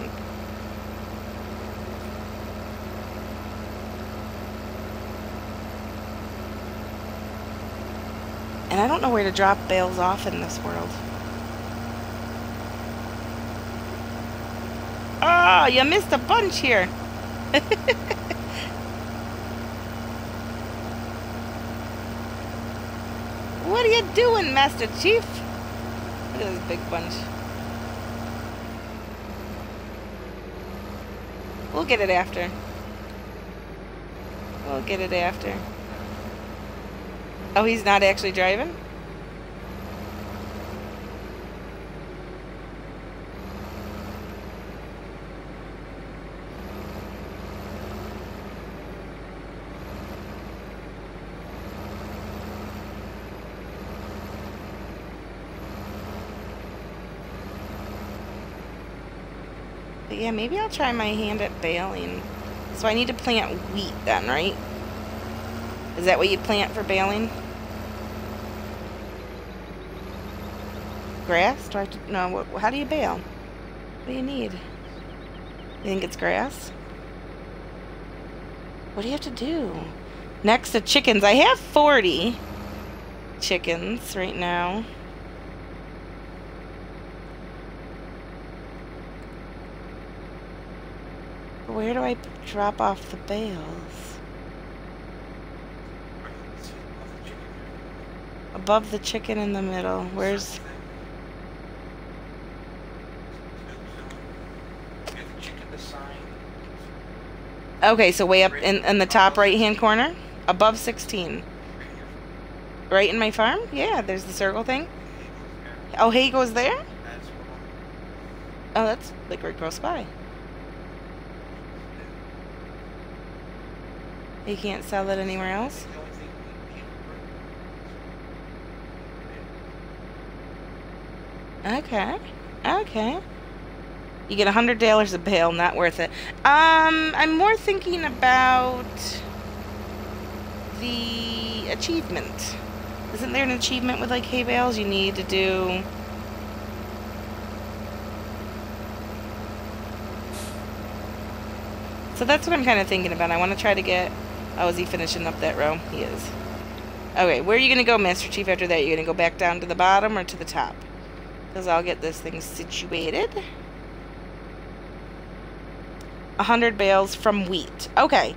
And I don't know where to drop bales off in this world. Ah, oh, you missed a bunch here. what are you doing, Master Chief? Look at this big bunch. We'll get it after. We'll get it after. Oh, he's not actually driving? Yeah, maybe I'll try my hand at baling. So I need to plant wheat then, right? Is that what you plant for baling? Grass? Do I have to, no, what, how do you bale? What do you need? You think it's grass? What do you have to do? Next to chickens. I have 40 chickens right now. Where do I drop off the bales? Above the chicken in the middle. Where's... Okay, so way up in, in the top right-hand corner? Above 16. Right in my farm? Yeah, there's the circle thing. Oh, hay goes there? Oh, that's like right close by. You can't sell it anywhere else? Okay. Okay. You get a hundred dollars a bale, not worth it. Um, I'm more thinking about the achievement. Isn't there an achievement with like hay bales you need to do? So that's what I'm kind of thinking about. I want to try to get... Oh, is he finishing up that row? He is. Okay, where are you going to go, Master Chief, after that? You're going to go back down to the bottom or to the top? Because I'll get this thing situated. A hundred bales from wheat. Okay.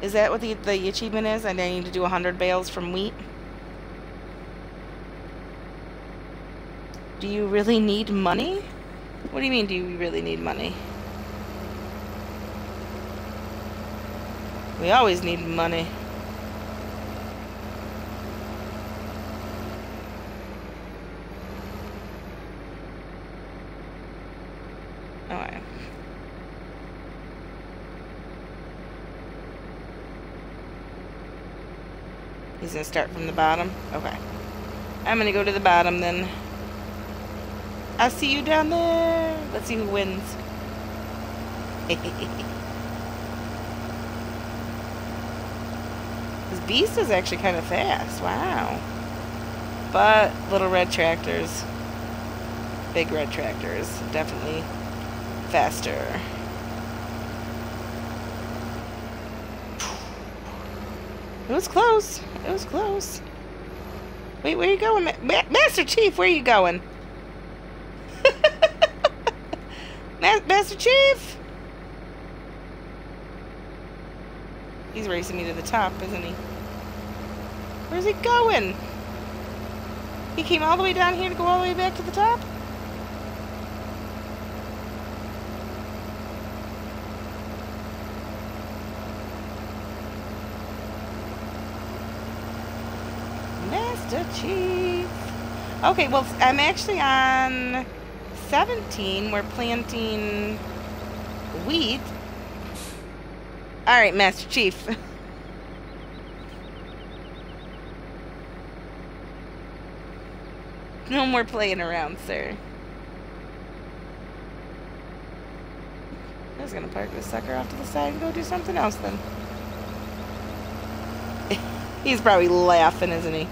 Is that what the, the achievement is? And I need to do a hundred bales from wheat? Do you really need money? What do you mean, do you really need money? We always need money. Alright. He's gonna start from the bottom? Okay. I'm gonna go to the bottom then. I see you down there. Let's see who wins. This beast is actually kind of fast. Wow. But little red tractors. big red tractors. Definitely faster. It was close. It was close. Wait, where are you going? Ma Master Chief, where are you going? Ma Master Chief! He's racing me to the top, isn't he? Where's he going? He came all the way down here to go all the way back to the top? Master Chief. Okay, well, I'm actually on 17. We're planting wheat. All right, Master Chief. no more playing around, sir. I was gonna park this sucker off to the side and go do something else then. He's probably laughing, isn't he?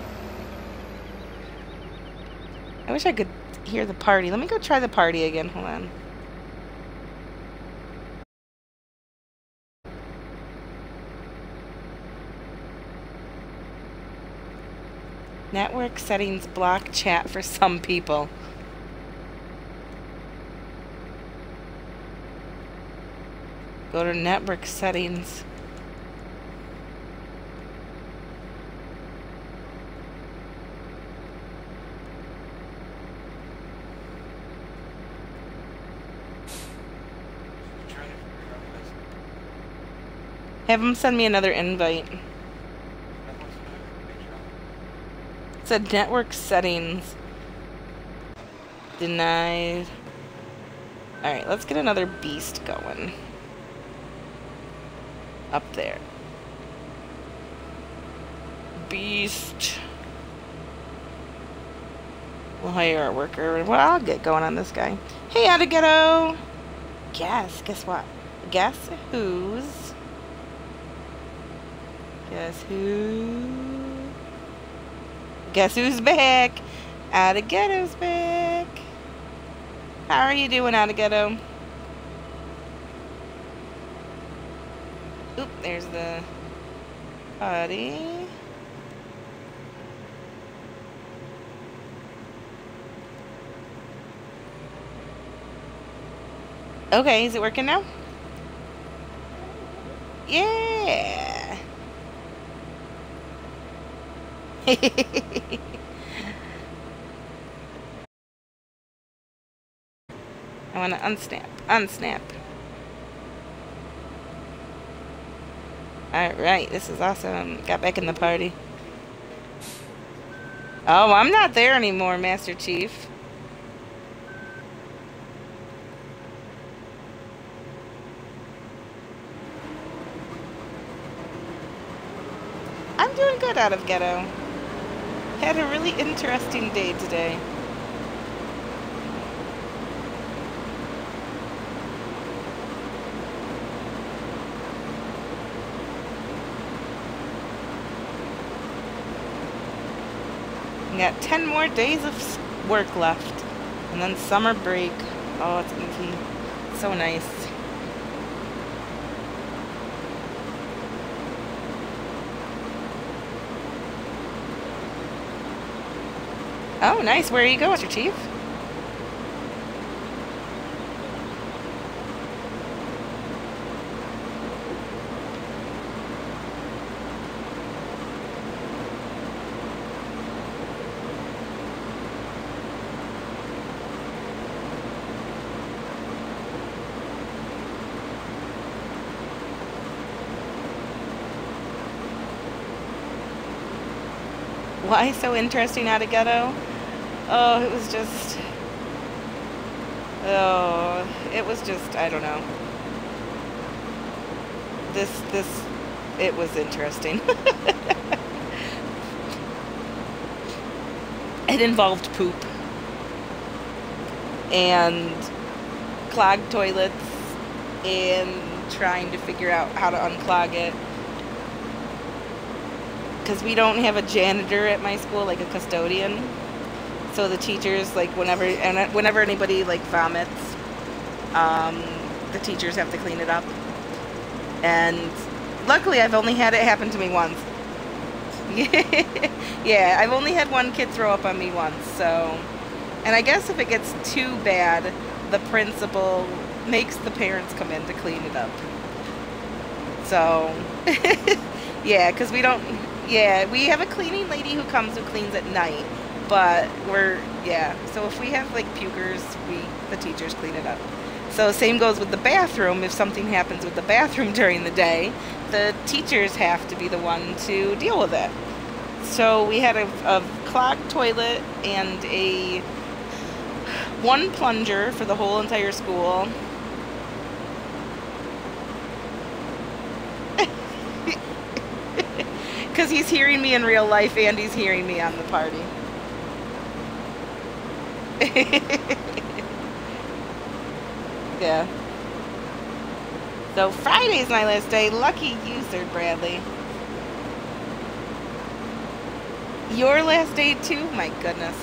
I wish I could hear the party. Let me go try the party again. Hold on. Network settings block chat for some people. Go to network settings. Have him send me another invite. It said network settings. Denied. Alright, let's get another beast going. Up there. Beast. We'll hire a worker. Well, I'll get going on this guy. Hey, Adagetto! Guess, guess what? Guess who's Guess who? Guess who's back? Adagetto's back. How are you doing, Adagetto? Oop, there's the body. Okay, is it working now? Yeah. I want to unsnap. Unsnap. Alright, this is awesome. Got back in the party. Oh, I'm not there anymore, Master Chief. I'm doing good Adagetto. Had a really interesting day today. We got 10 more days of work left. And then summer break. Oh, it's going to be so nice. Oh, nice. Where are you going, Mr. Chief? Why so interesting Adagetto? Oh, it was just. Oh, it was just. I don't know. This, this, it was interesting. it involved poop and clogged toilets and trying to figure out how to unclog it because we don't have a janitor at my school like a custodian So the teachers, like whenever and whenever anybody like vomits, um, the teachers have to clean it up. And luckily, I've only had it happen to me once. yeah, I've only had one kid throw up on me once. So, and I guess if it gets too bad, the principal makes the parents come in to clean it up. So, yeah, because we don't, yeah, we have a cleaning lady who comes who cleans at night, but we're, yeah, so if we have like pukers, we, the teachers clean it up. So same goes with the bathroom. If something happens with the bathroom during the day, the teachers have to be the one to deal with it. So we had a, a clogged toilet and a one plunger for the whole entire school Because he's hearing me in real life and he's hearing me on the party. yeah. So Friday's my last day. Lucky you, Sir Bradley. Your last day too? My goodness.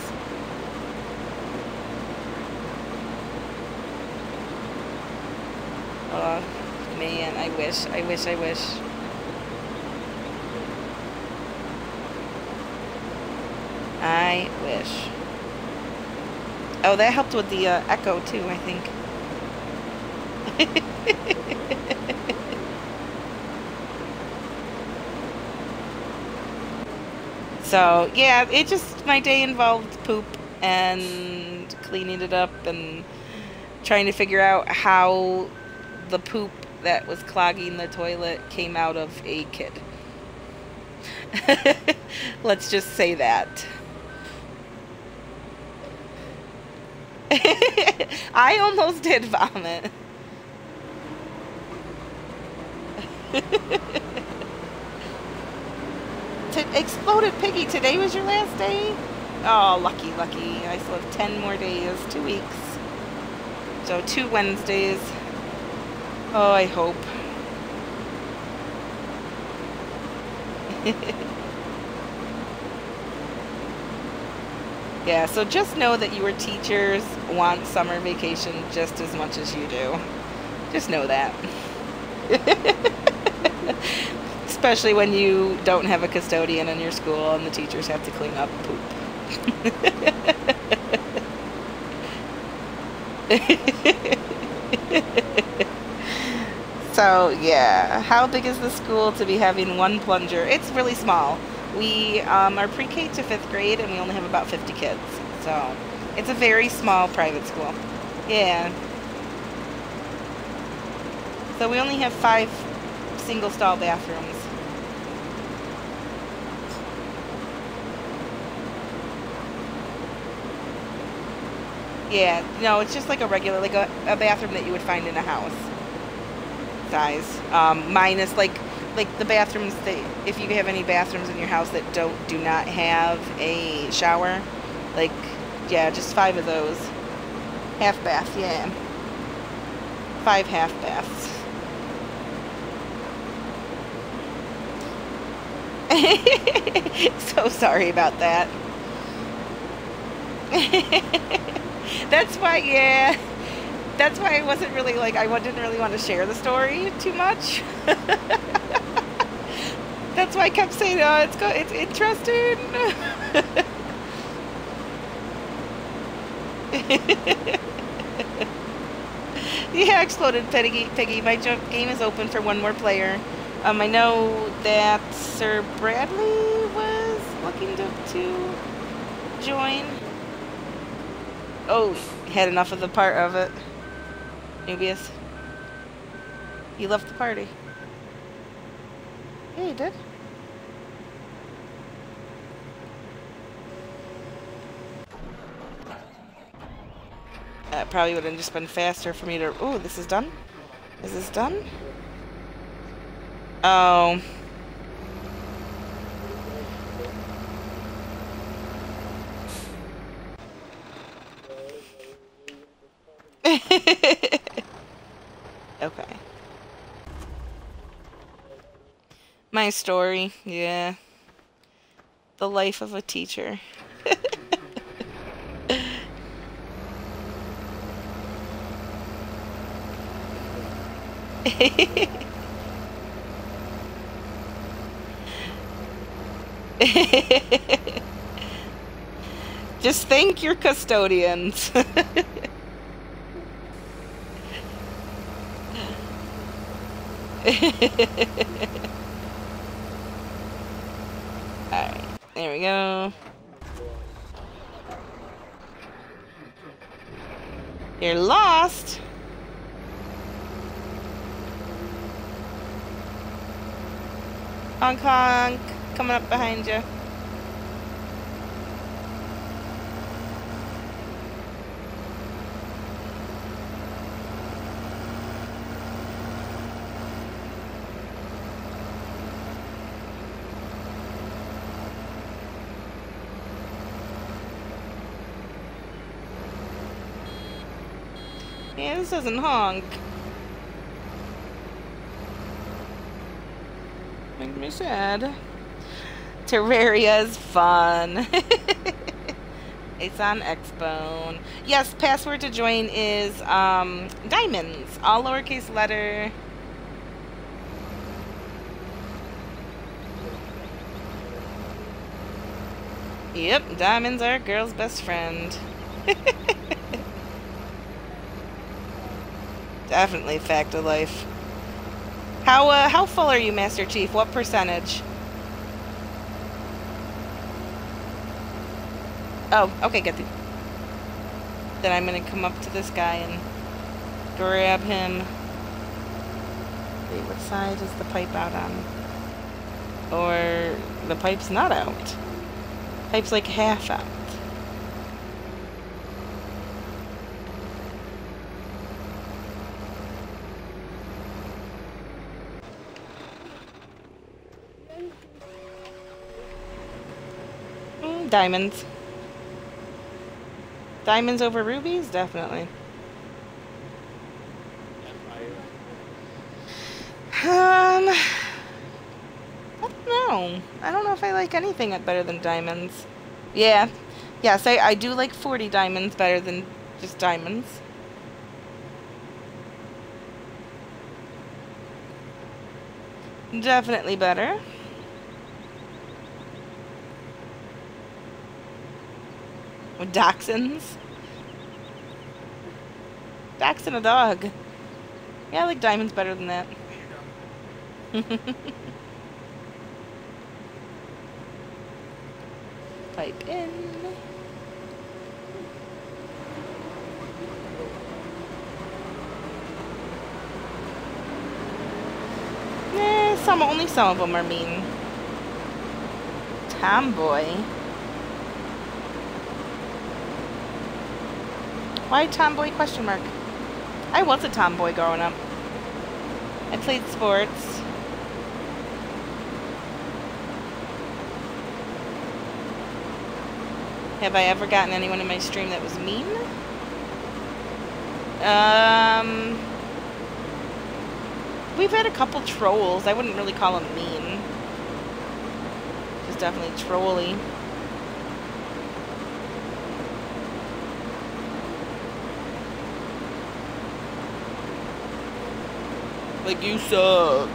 Oh, man, I wish, I wish, I wish. I wish. Oh, that helped with the uh, echo too, I think. so, yeah, it just, my day involved poop and cleaning it up and trying to figure out how the poop that was clogging the toilet came out of a kid. Let's just say that. I almost did vomit. exploded piggy, today was your last day? Oh, lucky, lucky. I still have 10 more days, two weeks. So two Wednesdays. Oh, I hope. Yeah, so just know that your teachers want summer vacation just as much as you do. Just know that. Especially when you don't have a custodian in your school and the teachers have to clean up poop. so, yeah, how big is the school to be having one plunger? It's really small. We um, are pre-K to fifth grade, and we only have about 50 kids. So it's a very small private school. Yeah. So we only have five single stall bathrooms. Yeah, no, it's just like a regular, like a, a bathroom that you would find in a house size. Um, minus like like the bathrooms that if you have any bathrooms in your house that don't do not have a shower like yeah just five of those. Half bath yeah. Five half baths. So sorry about that. That's why yeah. That's why I wasn't really like I didn't really want to share the story too much That's why I kept saying, oh, it's it's interesting. yeah, exploded Peggy. Peggy, my game is open for one more player. Um, I know that Sir Bradley was looking to, to join. Oh, had enough of the part of it. Nubius. He left the party. Yeah, you did. That probably would have just been faster for me to... Oh, this is done? Is this done? Oh. okay. My story, yeah. The life of a teacher. Just thank your custodians. Alright, there we go. You're lost. Honk honk, coming up behind you. This doesn't honk. Make me sad. Terraria is fun. it's on Xbone. Yes, password to join is um, diamonds. All lowercase letter. Yep, diamonds are a girl's best friend. Definitely fact of life. How uh, how full are you, Master Chief? What percentage? Oh, okay, good. Then I'm gonna come up to this guy and grab him. Wait, what side is the pipe out on? Or the pipe's not out. Pipe's like half out. Diamonds. Diamonds over rubies? Definitely. Um, I don't know. I don't know if I like anything better than diamonds. Yeah. Yes, I, I do like 40 diamonds better than just diamonds. Definitely better. Dachshunds. Dachshund a dog. Yeah, I like diamonds better than that. Pipe in. Eh, some only some of them are mean. Tomboy. Why tomboy question mark? I was a tomboy growing up. I played sports. Have I ever gotten anyone in my stream that was mean? Um, we've had a couple trolls. I wouldn't really call them mean. Just definitely trolly. Like, you suck.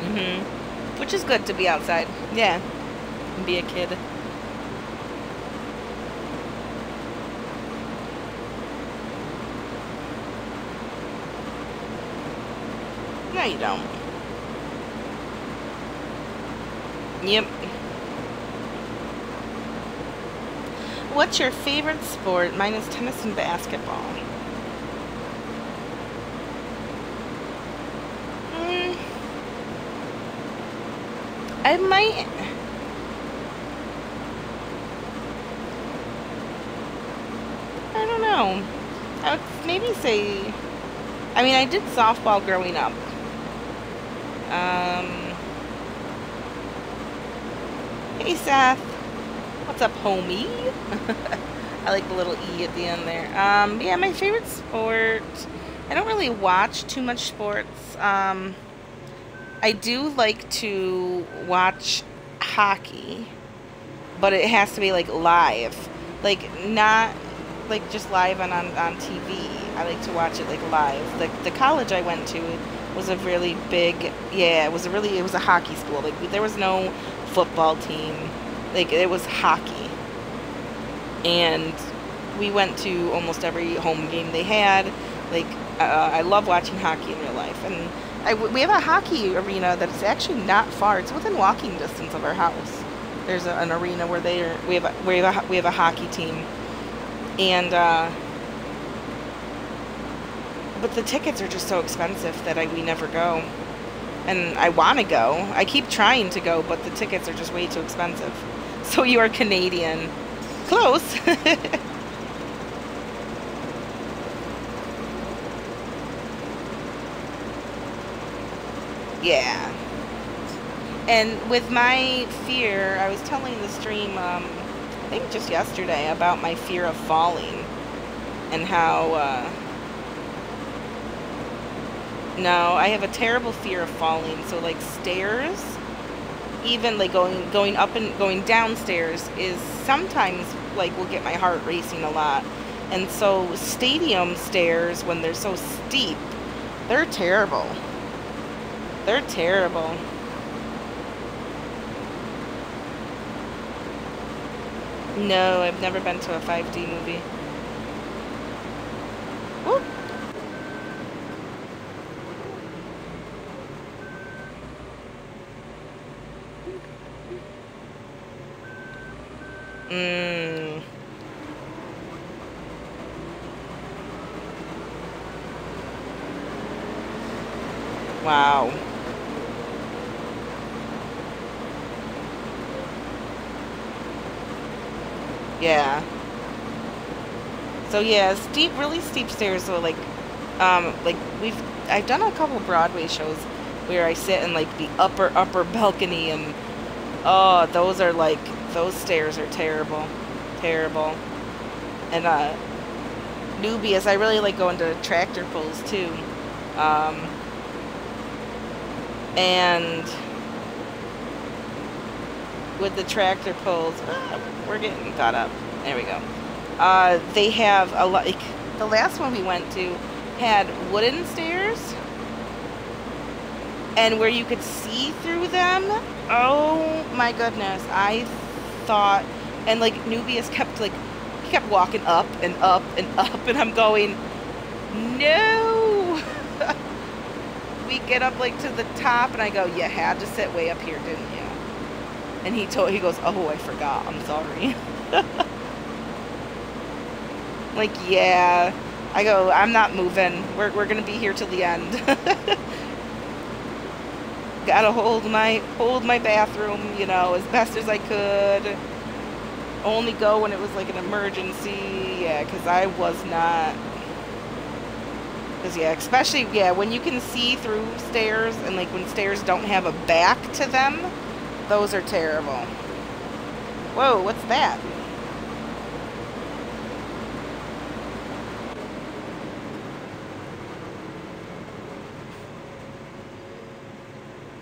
hmm Which is good to be outside. Yeah. And be a kid. No, you don't. Yep. What's your favorite sport? Mine is tennis and basketball. Mm. I might... I don't know. I would maybe say... I mean, I did softball growing up. Um... Hey, Seth. What's up, homie? I like the little E at the end there. Um, yeah, my favorite sport... I don't really watch too much sports. Um, I do like to watch hockey. but it has to be like live, like not like just live on on, on TV. I like to watch it like live. The the college I went to was a really big yeah it was a really it was a hockey school like there was no football team like it was hockey and we went to almost every home game they had like uh, i love watching hockey in real life and I, we have a hockey arena that's actually not far it's within walking distance of our house there's a, an arena where they are we have a, we have a, we have a hockey team and uh, but the tickets are just so expensive that I, we never go. And I want to go. I keep trying to go, but the tickets are just way too expensive. So you are Canadian. Close. yeah. And with my fear, I was telling the stream, um, I think just yesterday, about my fear of falling and how. Uh, no, I have a terrible fear of falling. So like stairs, even like going going up and going downstairs is sometimes like will get my heart racing a lot. And so stadium stairs when they're so steep, they're terrible. They're terrible. No, I've never been to a 5D movie. Mm. Wow. Yeah. So yeah, steep, really steep stairs. So like, um, like we've, I've done a couple Broadway shows where I sit in like the upper upper balcony, and oh, those are like those stairs are terrible. Terrible. And uh, Nubius, I really like going to tractor pulls too. Um, and with the tractor pulls, ah, we're getting caught up. There we go. Uh, they have a like the last one we went to had wooden stairs and where you could see through them. Oh my goodness. I thought, and like Nubius kept like, he kept walking up and up and up, and I'm going, no. we get up like to the top, and I go, you had to sit way up here, didn't you? And he told, he goes, oh, I forgot. I'm sorry. like, yeah. I go, I'm not moving. We're, we're to be here till the end. Gotta hold my hold my bathroom, you know, as best as I could. Only go when it was like an emergency, yeah, because I was not. Because yeah, especially yeah, when you can see through stairs and like when stairs don't have a back to them, those are terrible. Whoa, what's that?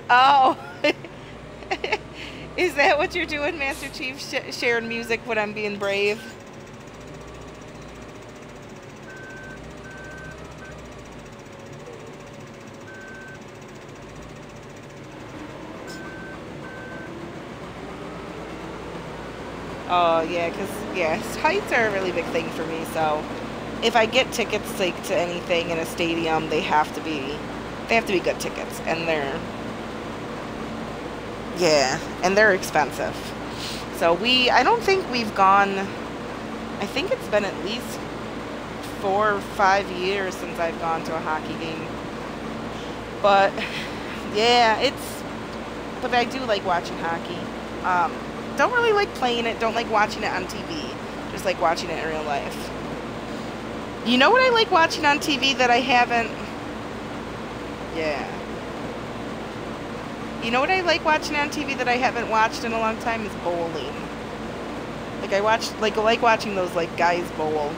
Oh. Is that what you're doing, Master Chief? Sh sharing music when I'm being brave? Oh, yeah, because, yeah, heights are a really big thing for me, so if I get tickets, like, to anything in a stadium, they have to be, they have to be good tickets, and they're yeah, and they're expensive. So we, I don't think we've gone, I think it's been at least four or five years since I've gone to a hockey game. But, yeah, it's, but I do like watching hockey. Um, don't really like playing it, don't like watching it on TV. Just like watching it in real life. You know what I like watching on TV that I haven't? Yeah. You know what I like watching on TV that I haven't watched in a long time is bowling. Like I watch, like I like watching those like guys bowl.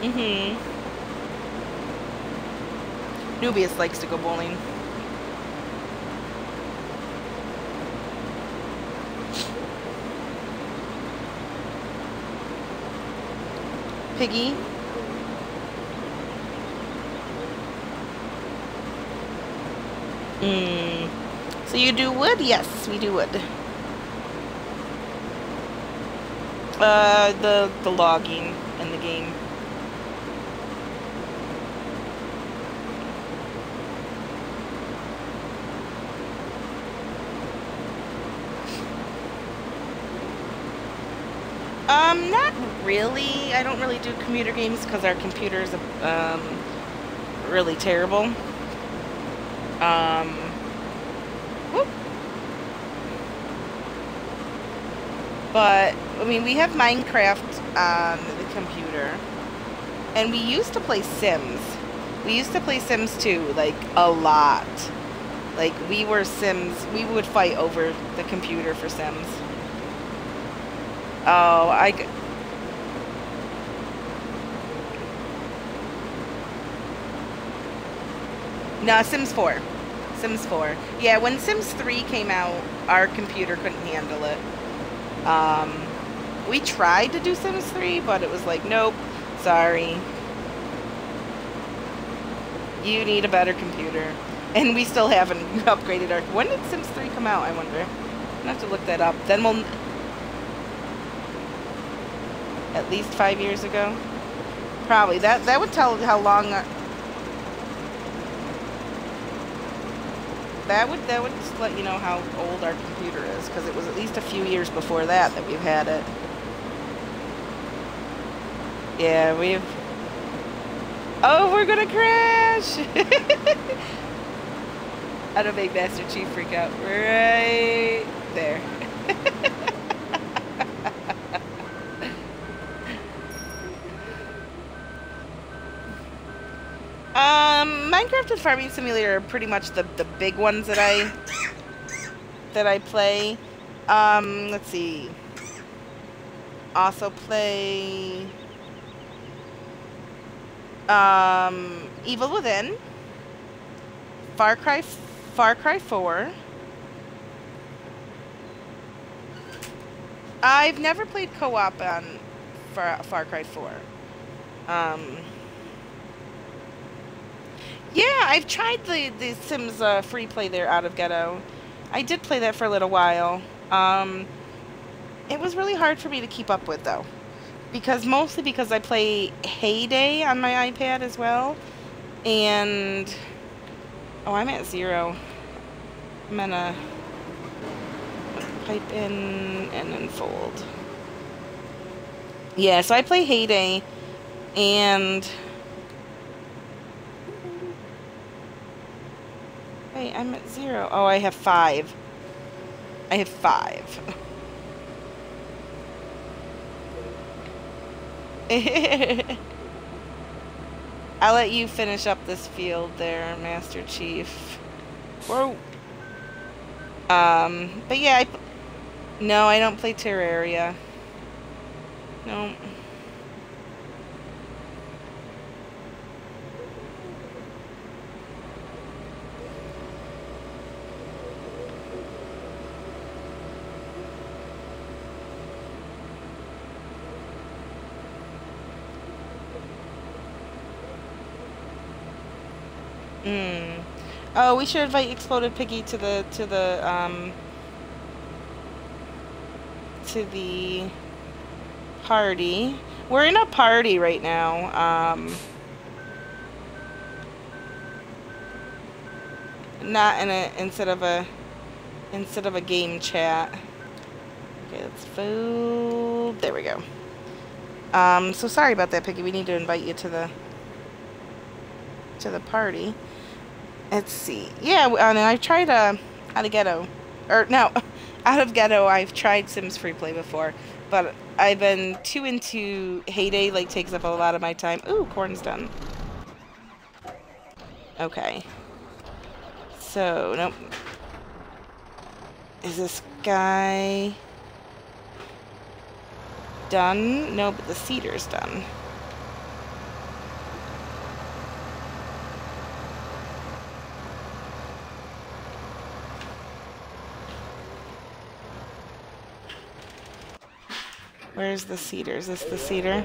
Mm-hmm. Nubius likes to go bowling. Piggy. Hmm. So you do wood? Yes, we do wood. Uh, the the logging in the game. Um, not really. I don't really do computer games because our computer's um, really terrible. Um. But, I mean, we have Minecraft on the computer. And we used to play Sims. We used to play Sims 2, like, a lot. Like, we were Sims. We would fight over the computer for Sims. Oh, I. No, Sims 4. Sims 4. Yeah, when Sims 3 came out, our computer couldn't handle it. Um, we tried to do Sims 3, but it was like, nope, sorry. You need a better computer. And we still haven't upgraded our... When did Sims 3 come out, I wonder? i have to look that up. Then we'll at least five years ago. Probably. That that would tell how long. That would that would just let you know how old our computer is, because it was at least a few years before that that we've had it. Yeah, we've. Oh, we're gonna crash! I don't make Master Chief freak out. Right there. Um, Minecraft and Farming Simulator are pretty much the, the big ones that I that I play. Um, let's see. Also play um, Evil Within, Far Cry, Far Cry 4. I've never played co-op on Far, Far Cry 4. Um, yeah, I've tried the, the Sims uh, free play there Adagetto. I did play that for a little while. Um, it was really hard for me to keep up with, though. Because mostly because I play Hay Day on my iPad as well. And... Oh, I'm at zero. I'm gonna pipe in and unfold. Yeah, so I play Hay Day, And... Wait, I'm at zero. Oh, I have five. I have five. I'll let you finish up this field there, Master Chief. Whoa. Um, but yeah, I... No, I don't play Terraria. No. Mm. Oh, we should invite Exploded Piggy to the to the um to the party. We're in a party right now. Um not in a instead of a instead of a game chat. Okay, let's food. There we go. Um, so sorry about that, Piggy. We need to invite you to the to the party. Let's see. Yeah, and I've tried uh, Adagetto. Or, no, Adagetto, I've tried Sims Free Play before. But I've been too into Hay Day. Like, takes up a lot of my time. Ooh, corn's done. Okay. So, nope. Is this guy done? No, but the seeder's done. Where's the seeder? Is this the seeder?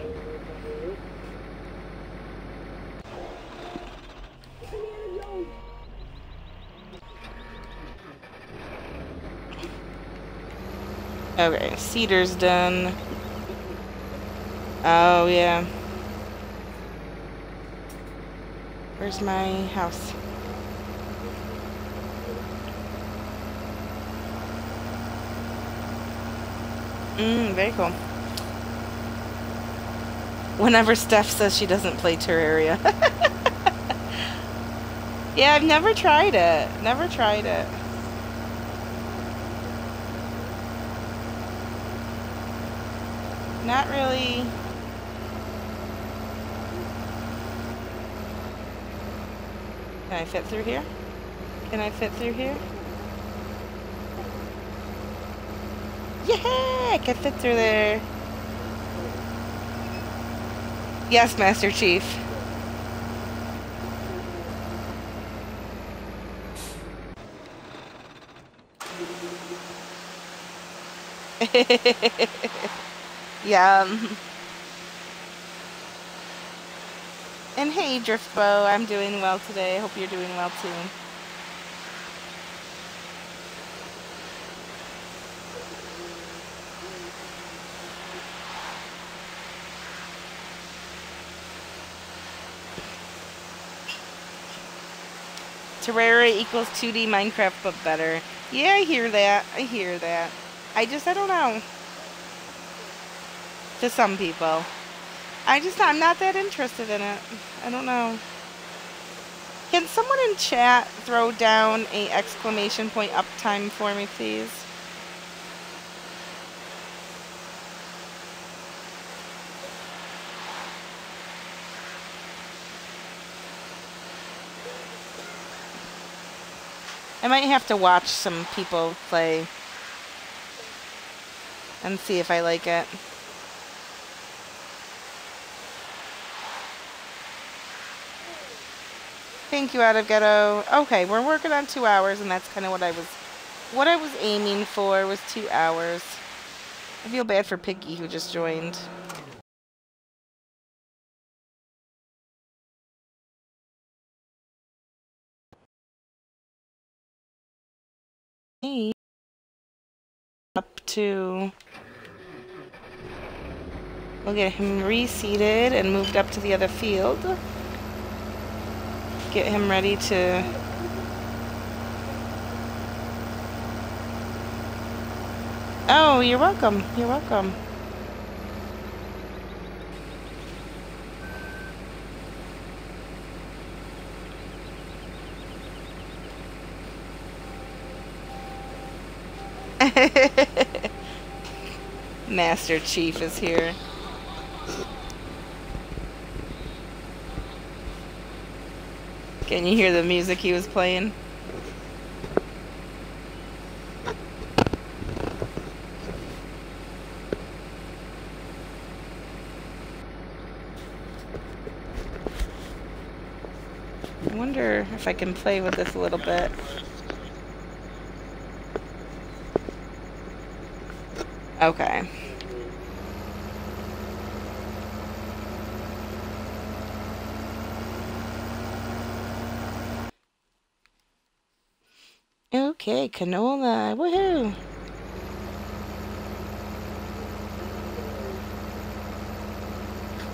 Okay, seeder's done. Oh, yeah. Where's my house? Mmm, very cool. Whenever Steph says she doesn't play Terraria. yeah, I've never tried it. Never tried it. Not really. Can I fit through here? Can I fit through here? Yeah, I can fit through there. Yes, Master Chief. yeah. And hey, Driftbow, I'm doing well today. Hope you're doing well too. Terraria equals 2D Minecraft, but better. Yeah, I hear that. I hear that. I just, I don't know. To some people. I just, I'm not that interested in it. I don't know. Can someone in chat throw down a exclamation point uptime for me, please? I might have to watch some people play and see if I like it. Thank you, Adagetto. Okay, we're working on two hours, and that's kind of what I was, what I was aiming for was two hours. I feel bad for Picky who just joined. Up to we'll get him reseated and moved up to the other field. Get him ready to oh you're welcome. You're welcome Master Chief is here. Can you hear the music he was playing? I wonder if I can play with this a little bit. Okay. Okay, canola. Woohoo!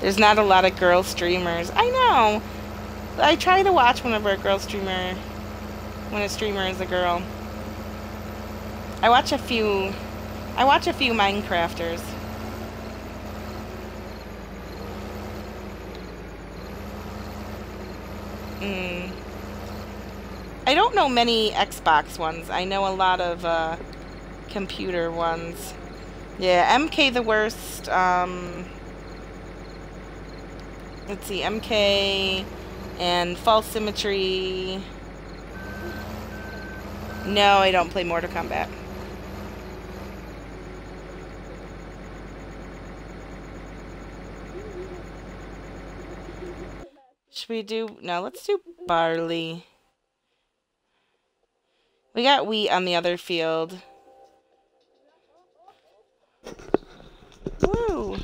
There's not a lot of girl streamers. I know. I try to watch whenever a girl streamer, when a streamer is a girl. I watch a few I watch a few Minecrafters. Mm. I don't know many Xbox ones. I know a lot of uh, computer ones. Yeah, MK the worst. Um, let's see, MK and False Symmetry. No, I don't play Mortal Kombat. Should we do... No, let's do barley. We got wheat on the other field. Woo!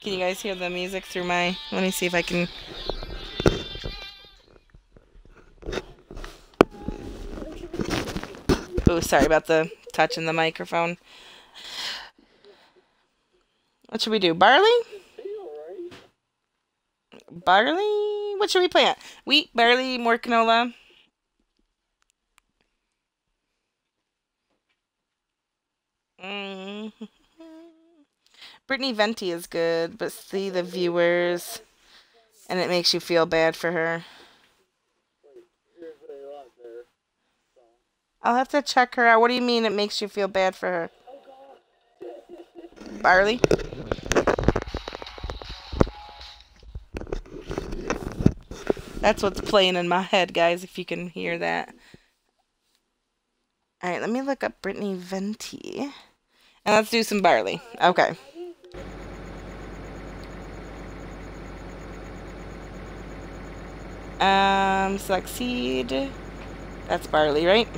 Can you guys hear the music through my... Let me see if I can... Oh, sorry about the touching the microphone. What should we do? Barley? Barley? What should we plant? Wheat, barley, more canola? Mm. Brittany Venti is good, but see the viewers, and it makes you feel bad for her. I'll have to check her out. What do you mean it makes you feel bad for her? Barley? That's what's playing in my head, guys, if you can hear that. Alright, let me look up Brittany Venti. And let's do some barley. Okay. Um, select seed. That's barley, right?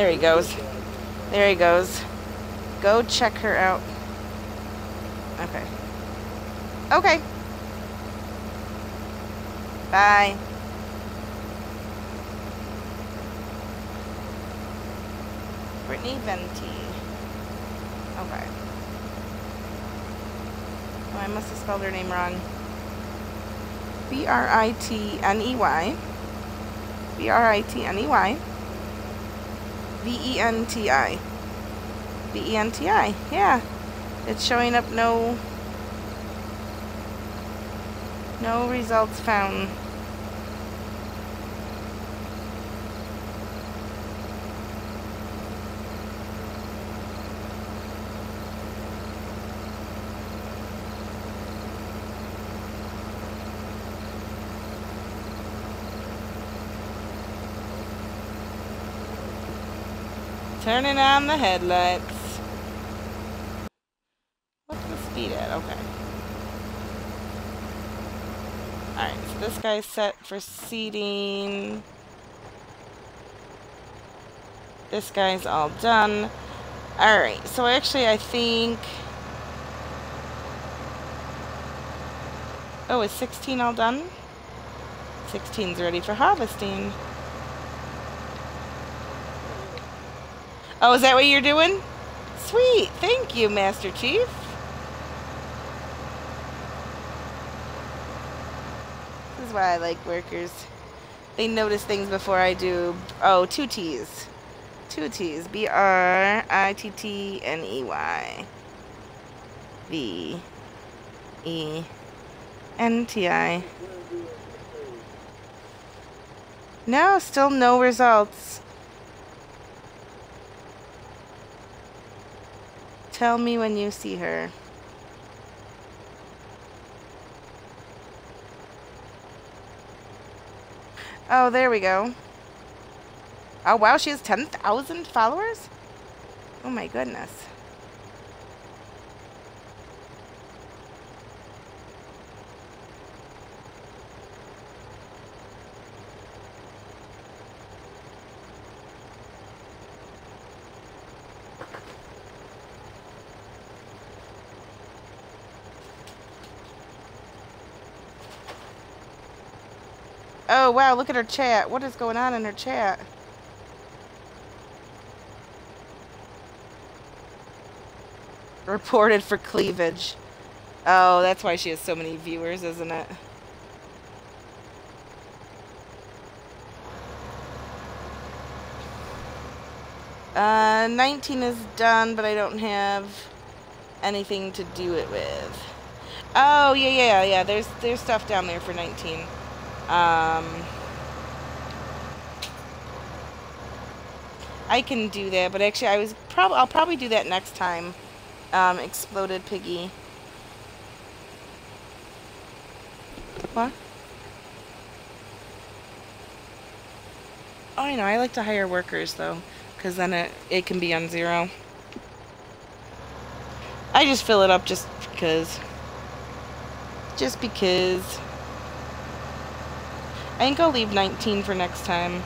There he goes. There he goes. Go check her out. Okay. Okay. Bye. Brittany Venti. Okay. Oh, I must have spelled her name wrong. B-R-I-T-N-E-Y. B-R-I-T-N-E-Y. V-E-N-T-I. V-E-N-T-I. Yeah. It's showing up no... No results found. Turning on the headlights. What's the speed at? Okay. Alright, so this guy's set for seating. This guy's all done. Alright, so actually I think... Oh, is 16 all done? 16's ready for harvesting. Oh, is that what you're doing? Sweet. Thank you, Master Chief. This is why I like workers. They notice things before I do. Oh, two T's. Two T's. B-R-I-T-T-N-E-Y. V. E. N-T-I. No, still no results. Tell me when you see her. Oh, there we go. Oh, wow, she has 10,000 followers? Oh, my goodness. Oh, wow, look at her chat. What is going on in her chat? Reported for cleavage. Oh, that's why she has so many viewers, isn't it? Uh, 19 is done, but I don't have anything to do it with. Oh, yeah, yeah, yeah. There's there's stuff down there for 19. Um, I can do that, but actually I was probably I'll probably do that next time. Um, exploded piggy. What? Oh, I know. I like to hire workers though, because then it it can be on zero. I just fill it up just because. Just because. I think I'll leave 19 for next time.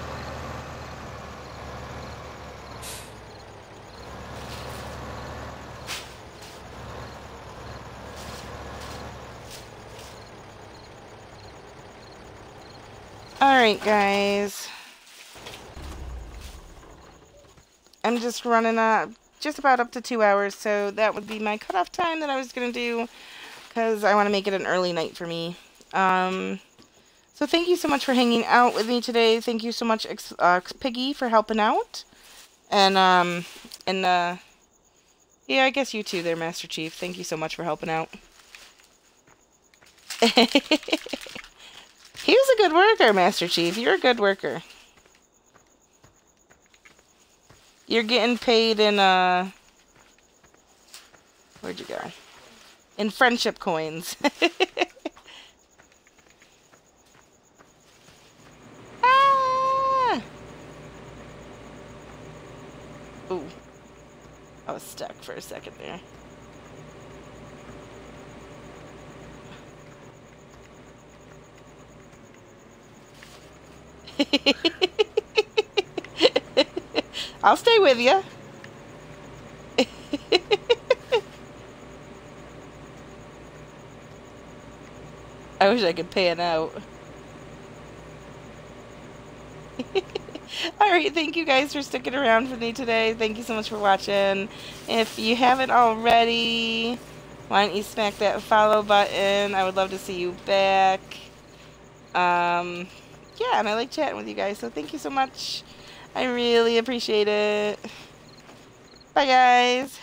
Alright, guys. I'm just running up, just about up to two hours, so that would be my cutoff time that I was going to do, because I want to make it an early night for me. Um, so thank you so much for hanging out with me today. Thank you so much, uh, Piggy, for helping out. And, um, and, uh, yeah, I guess you too there, Master Chief. Thank you so much for helping out. He was a good worker, Master Chief. You're a good worker. You're getting paid in, uh... Where'd you go? In friendship coins. ah! Ooh. I was stuck for a second there. I'll stay with you. I wish I could pan out. Alright, thank you guys for sticking around for me today. Thank you so much for watching. If you haven't already, why don't you smack that follow button? I would love to see you back. Um, yeah, and I like chatting with you guys. So thank you so much. I really appreciate it. Bye, guys.